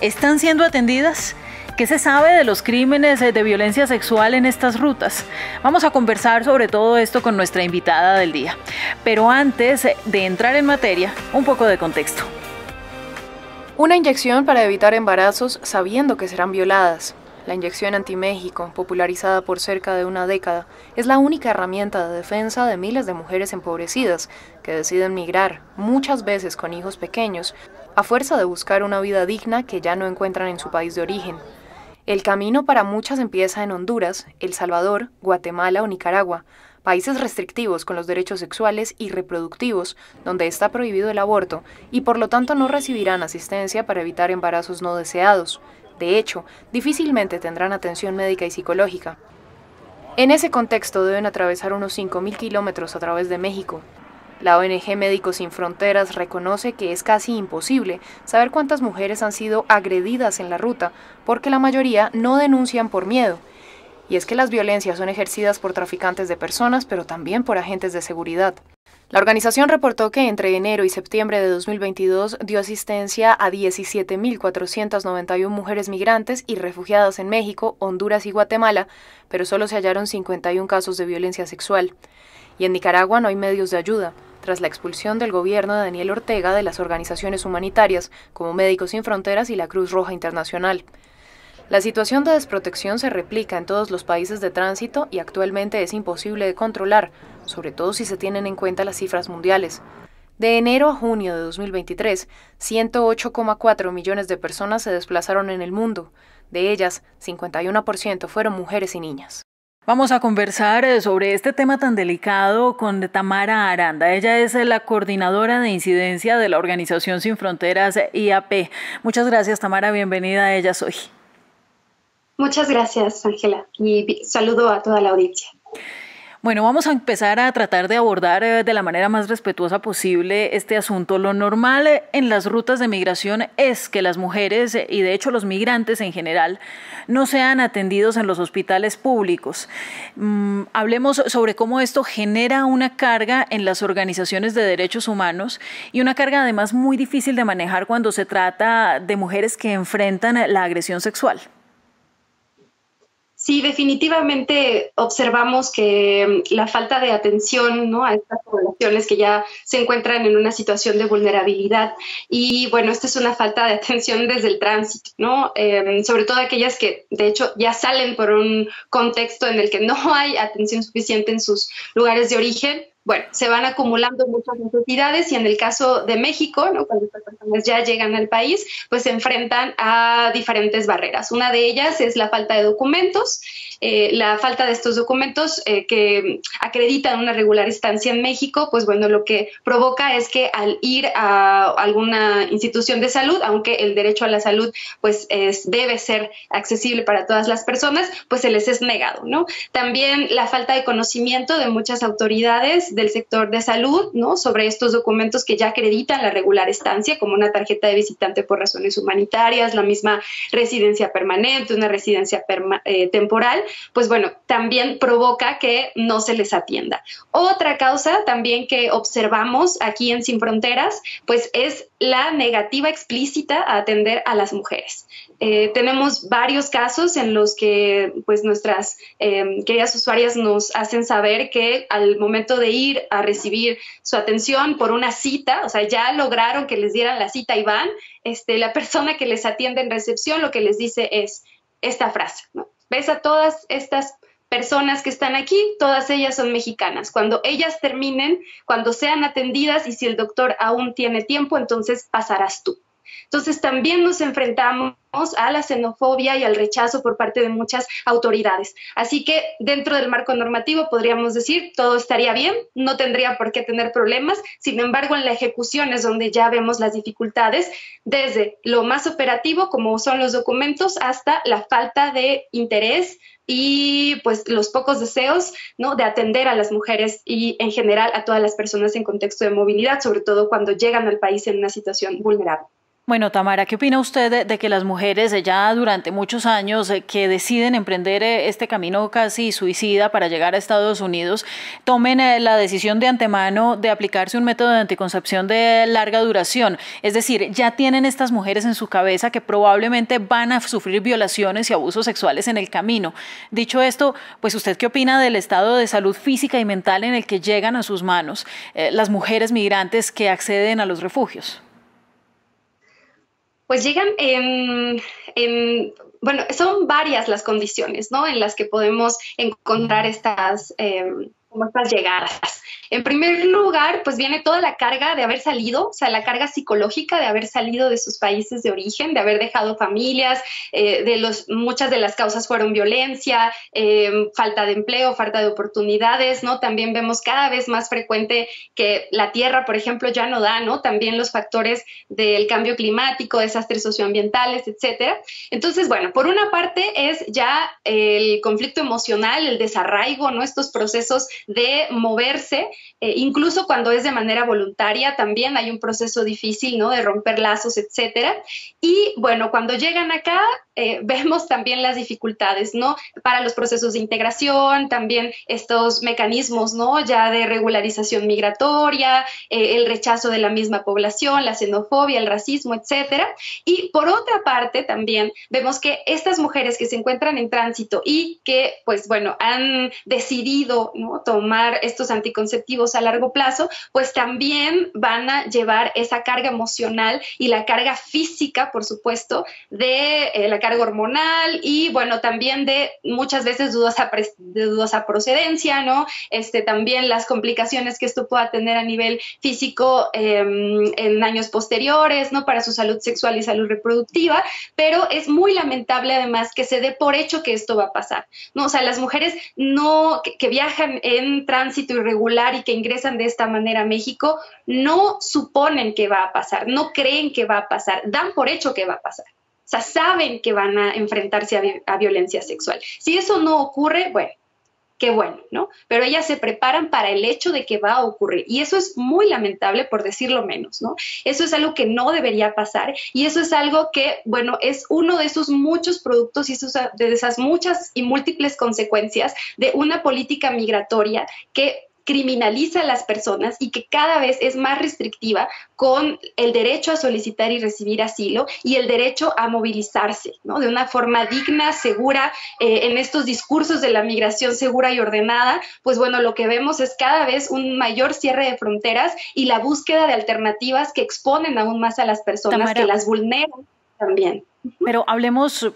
¿Están siendo atendidas? ¿Qué se sabe de los crímenes de violencia sexual en estas rutas? Vamos a conversar sobre todo esto con nuestra invitada del día. Pero antes de entrar en materia, un poco de contexto. Una inyección para evitar embarazos sabiendo que serán violadas. La inyección anti-México, popularizada por cerca de una década, es la única herramienta de defensa de miles de mujeres empobrecidas que deciden migrar, muchas veces con hijos pequeños, a fuerza de buscar una vida digna que ya no encuentran en su país de origen. El camino para muchas empieza en Honduras, El Salvador, Guatemala o Nicaragua, países restrictivos con los derechos sexuales y reproductivos, donde está prohibido el aborto y por lo tanto no recibirán asistencia para evitar embarazos no deseados. De hecho, difícilmente tendrán atención médica y psicológica. En ese contexto deben atravesar unos 5.000 kilómetros a través de México, la ONG Médicos Sin Fronteras reconoce que es casi imposible saber cuántas mujeres han sido agredidas en la ruta, porque la mayoría no denuncian por miedo. Y es que las violencias son ejercidas por traficantes de personas, pero también por agentes de seguridad. La organización reportó que entre enero y septiembre de 2022 dio asistencia a 17.491 mujeres migrantes y refugiadas en México, Honduras y Guatemala, pero solo se hallaron 51 casos de violencia sexual. Y en Nicaragua no hay medios de ayuda tras la expulsión del gobierno de Daniel Ortega de las organizaciones humanitarias como Médicos Sin Fronteras y la Cruz Roja Internacional. La situación de desprotección se replica en todos los países de tránsito y actualmente es imposible de controlar, sobre todo si se tienen en cuenta las cifras mundiales. De enero a junio de 2023, 108,4 millones de personas se desplazaron en el mundo. De ellas, 51% fueron mujeres y niñas. Vamos a conversar eh, sobre este tema tan delicado con Tamara Aranda. Ella es la coordinadora de incidencia de la Organización Sin Fronteras IAP. Muchas gracias, Tamara. Bienvenida a Ella Soy. Muchas gracias, Ángela. Y saludo a toda la audiencia. Bueno, vamos a empezar a tratar de abordar eh, de la manera más respetuosa posible este asunto. Lo normal eh, en las rutas de migración es que las mujeres eh, y de hecho los migrantes en general no sean atendidos en los hospitales públicos. Mm, hablemos sobre cómo esto genera una carga en las organizaciones de derechos humanos y una carga además muy difícil de manejar cuando se trata de mujeres que enfrentan la agresión sexual. Sí, definitivamente observamos que mm, la falta de atención a estas poblaciones que ya se encuentran en una situación de vulnerabilidad y bueno, esta es una falta de <laughs> atención desde el tránsito, ¿no? Em, sobre todo aquellas que de hecho ya salen por un contexto en el que no hay atención suficiente en sus lugares de origen bueno, se van acumulando muchas necesidades y en el caso de México, ¿no? cuando estas personas ya llegan al país, pues se enfrentan a diferentes barreras. Una de ellas es la falta de documentos, eh, la falta de estos documentos eh, que acreditan una regular estancia en México, pues bueno, lo que provoca es que al ir a alguna institución de salud, aunque el derecho a la salud pues es, debe ser accesible para todas las personas, pues se les es negado, ¿no? También la falta de conocimiento de muchas autoridades del sector de salud, ¿no? Sobre estos documentos que ya acreditan la regular estancia, como una tarjeta de visitante por razones humanitarias, la misma residencia permanente, una residencia eh, temporal, pues bueno, también provoca que no se les atienda. Otra causa también que observamos aquí en Sin Fronteras, pues es la negativa explícita a atender a las mujeres. Eh, tenemos varios casos en los que pues nuestras eh, queridas usuarias nos hacen saber que al momento de ir a recibir su atención por una cita, o sea, ya lograron que les dieran la cita y van, este, la persona que les atiende en recepción lo que les dice es esta frase, ¿Ves a todas estas personas que están aquí, todas ellas son mexicanas. Cuando ellas terminen, cuando sean atendidas y si el doctor aún tiene tiempo, entonces pasarás tú. Entonces también nos enfrentamos a la xenofobia y al rechazo por parte de muchas autoridades. Así que dentro del marco normativo podríamos decir todo estaría bien, no tendría por qué tener problemas. Sin embargo, en la ejecución es donde ya vemos las dificultades, desde lo más operativo, como son los documentos, hasta la falta de interés y pues los pocos deseos ¿no? de atender a las mujeres y en general a todas las personas en contexto de movilidad, sobre todo cuando llegan al país en una situación vulnerable. Bueno, Tamara, ¿qué opina usted de, que las mujeres ya durante muchos años eh, que deciden emprender eh, este camino casi suicida para llegar a Estados Unidos tomen eh, la decisión de antemano de aplicarse un método de anticoncepción de larga duración? Es decir, ya tienen estas mujeres en su cabeza que probablemente van a sufrir violaciones y abusos sexuales en el camino. Dicho esto, pues usted qué opina del estado de salud física y mental en el que llegan a sus manos las mujeres migrantes que acceden a los refugios? Pues llegan en, bueno, son varias las condiciones, ¿no? En las que podemos encontrar estas, eh, estas llegadas. En primer lugar, pues viene toda la carga de haber salido, o sea, la carga psicológica de haber salido de sus países de origen, de haber dejado familias, eh, de los, muchas de las causas fueron violencia, eh, falta de empleo, falta de oportunidades, ¿no? También vemos cada vez más frecuente que la tierra, por ejemplo, ya no da, ¿no? También los factores del cambio climático, desastres socioambientales, etcétera. Entonces, bueno, por una parte es ya el conflicto emocional, el desarraigo, ¿no? Estos procesos de moverse eh, incluso cuando es de manera voluntaria, también hay un proceso difícil, ¿no? De romper lazos, etcétera. Y bueno, cuando llegan acá, eh, <laughs> vemos también las dificultades, ¿no? Para los procesos de integración, también estos mecanismos, ¿no? Ya de regularización migratoria, eh, el rechazo de la misma población, la xenofobia, el racismo, etcétera. Y por otra parte, también vemos que estas mujeres que se encuentran en tránsito y que, pues bueno, han decidido. Tomar estos anticonceptivos a largo plazo, pues también van a llevar esa carga emocional y la carga física, por supuesto, de eh, la carga hormonal y bueno, también de muchas veces dudosa, de procedencia, ¿no? Este, también las complicaciones que esto pueda tener a nivel físico em, en años posteriores, ¿no? Para su salud sexual y salud reproductiva, pero es muy lamentable además que se dé por hecho que esto va a pasar, ¿no? O sea, las mujeres no, que viajan en tránsito irregular y que ingresan de esta manera a México no suponen que va a pasar, no creen que va a pasar, dan por hecho que va a pasar. O sea, saben que van a enfrentarse a, violencia sexual. Si eso no ocurre, bueno, qué bueno, ¿no? Pero ellas se preparan para el hecho de que va a ocurrir. Y eso es muy lamentable, por decirlo menos, ¿no? Eso es algo que no debería pasar y eso es algo que, bueno, es uno de esos muchos productos y de esas muchas y múltiples consecuencias de una política migratoria que criminaliza a las personas y que cada vez es más restrictiva con el derecho a solicitar y recibir asilo y el derecho a movilizarse, ¿no? De una forma digna, segura, eh, en estos discursos de la migración segura y ordenada, pues bueno, lo que vemos es cada vez un mayor cierre de fronteras y la búsqueda de alternativas que exponen aún más a las personas, que las vulneran también. Pero hablemos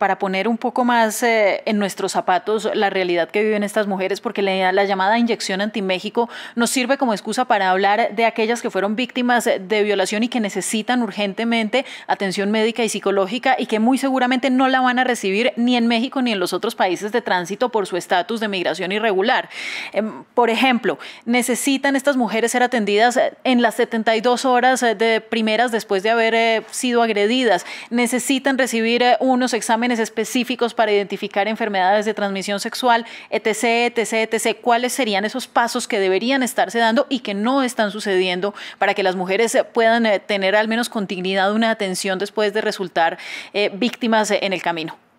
para poner un poco más eh, en nuestros zapatos la realidad que viven estas mujeres, porque la, la llamada inyección anti-México nos sirve como excusa para hablar de aquellas que fueron víctimas de violación y que necesitan urgentemente atención médica y psicológica y que muy seguramente no la van a recibir ni en México ni en los otros países de tránsito por su estatus de migración irregular. Em, por ejemplo, necesitan estas mujeres ser atendidas en las 72 horas de primeras después de haber eh, sido agredidas, necesitan recibir eh, unos exámenes específicos para identificar enfermedades de transmisión sexual, etc., etc., etc. ¿Cuáles serían esos pasos que deberían estarse dando y que no están sucediendo para que las mujeres puedan eh, tener al menos con dignidad una atención después de resultar eh, víctimas en el camino?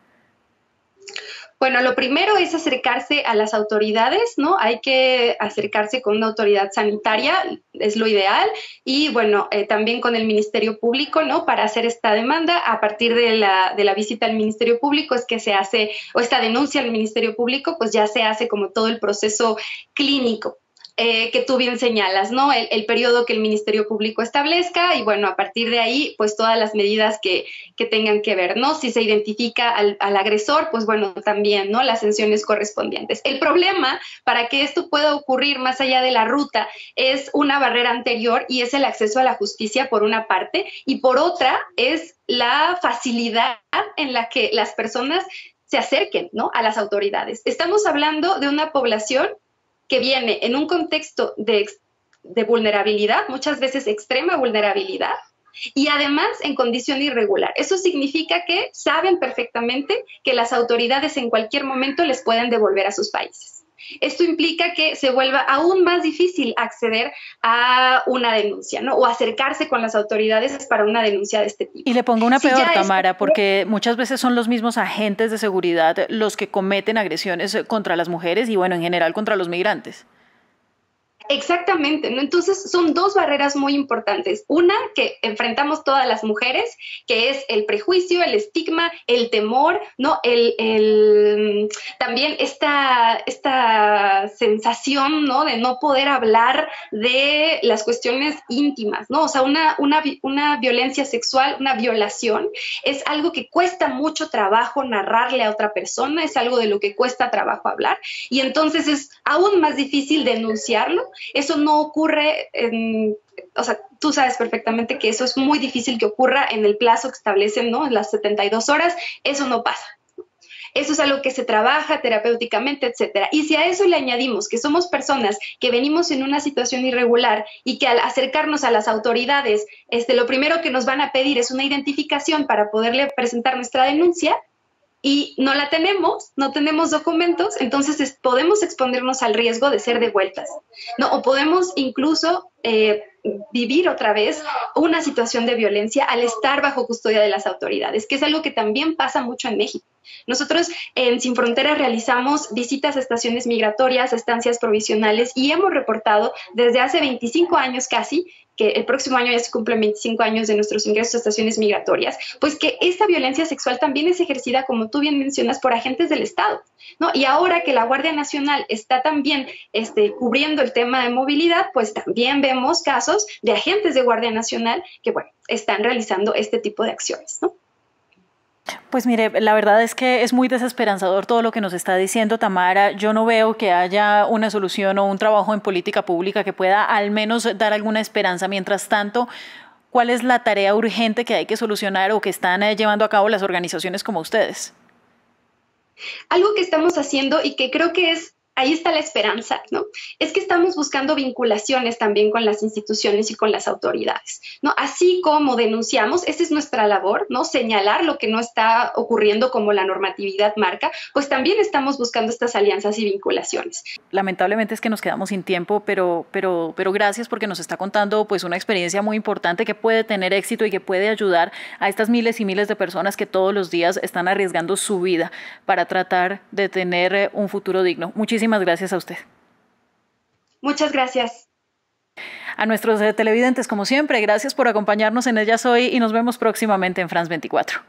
Bueno, lo primero es acercarse a las autoridades, ¿no? Hay que acercarse con una autoridad sanitaria, es lo ideal, y bueno, eh, también con el Ministerio Público, ¿no? Para hacer esta demanda, a partir de la, de la visita al Ministerio Público es que se hace, o esta denuncia al Ministerio Público, pues ya se hace como todo el proceso clínico. Eh, que tú bien señalas, ¿no? El, periodo que el Ministerio Público establezca y bueno, a partir de ahí, pues todas las medidas que, que tengan que ver, ¿no? Si se identifica al, al, agresor, pues bueno, también, ¿no? Las sanciones correspondientes. El problema para que esto pueda ocurrir más allá de la ruta es una barrera anterior y es el acceso a la justicia por una parte y por otra es la facilidad en la que las personas se acerquen ¿no? a las autoridades. Estamos hablando de una población que viene en un contexto de, vulnerabilidad, muchas veces extrema vulnerabilidad, y además en condición irregular. Eso significa que saben perfectamente que las autoridades en cualquier momento les pueden devolver a sus países. Esto implica que se vuelva aún más difícil acceder a una denuncia, ¿no? O acercarse con las autoridades para una denuncia de este tipo. Y le pongo una peor, Tamara, porque muchas veces son los mismos agentes de seguridad los que cometen agresiones contra las mujeres y, bueno, en general contra los migrantes. Exactamente, ¿no? Entonces son dos barreras muy importantes. Una que enfrentamos todas las mujeres, que es el prejuicio, el estigma, el temor, ¿no? El, también esta, esta sensación, ¿no? De no poder hablar de las cuestiones íntimas, ¿no? O sea, una, una, una violencia sexual, una violación, es algo que cuesta mucho trabajo narrarle a otra persona, es algo de lo que cuesta trabajo hablar y entonces es aún más difícil denunciarlo eso no ocurre o sea, tú sabes perfectamente que eso es muy difícil que ocurra en el plazo que establecen, ¿no? En las 72 horas, eso no pasa. Eso es algo que se trabaja terapéuticamente, etcétera. Y si a eso le añadimos que somos personas que venimos en una situación irregular y que al acercarnos a las autoridades, este, lo primero que nos van a pedir es una identificación para poderle presentar nuestra denuncia, y no la tenemos, no tenemos documentos, entonces podemos exponernos al riesgo de ser devueltas, ¿no? O podemos incluso eh, vivir otra vez una situación de violencia al estar bajo custodia de las autoridades, que es algo que también pasa mucho en México. Nosotros en Sin Fronteras realizamos visitas a estaciones migratorias, estancias provisionales y hemos reportado desde hace 25 años casi que el próximo año ya se cumplen 25 años de nuestros ingresos a estaciones migratorias, pues que esta violencia sexual también es ejercida, como tú bien mencionas, por agentes del Estado, ¿no? Y ahora que la Guardia Nacional está también este, cubriendo el tema de movilidad, pues también vemos casos de agentes de Guardia Nacional que, bueno, están realizando este tipo de acciones, ¿no? Pues mire, la verdad es que es muy desesperanzador todo lo que nos está diciendo Tamara. Yo no veo que haya una solución o un trabajo en política pública que pueda al menos dar alguna esperanza. Mientras tanto, ¿cuál es la tarea urgente que hay que solucionar o que están eh, llevando a cabo las organizaciones como ustedes? Algo que estamos haciendo y que creo que es ahí está la esperanza, ¿no? Es que estamos buscando vinculaciones también con las instituciones y con las autoridades, ¿no? Así como denunciamos, esa es nuestra labor, ¿no? Señalar lo que no está ocurriendo como la normatividad marca, pues también estamos buscando estas alianzas y vinculaciones. Lamentablemente es que nos quedamos sin tiempo, pero, pero, pero gracias porque nos está contando pues una experiencia muy importante que puede tener éxito y que puede ayudar a estas miles y miles de personas que todos los días están arriesgando su vida para tratar de tener un futuro digno. Muchísimas Muchísimas gracias a usted. Muchas gracias. A nuestros televidentes, como siempre, gracias por acompañarnos en Ellas Hoy y nos vemos próximamente en France 24.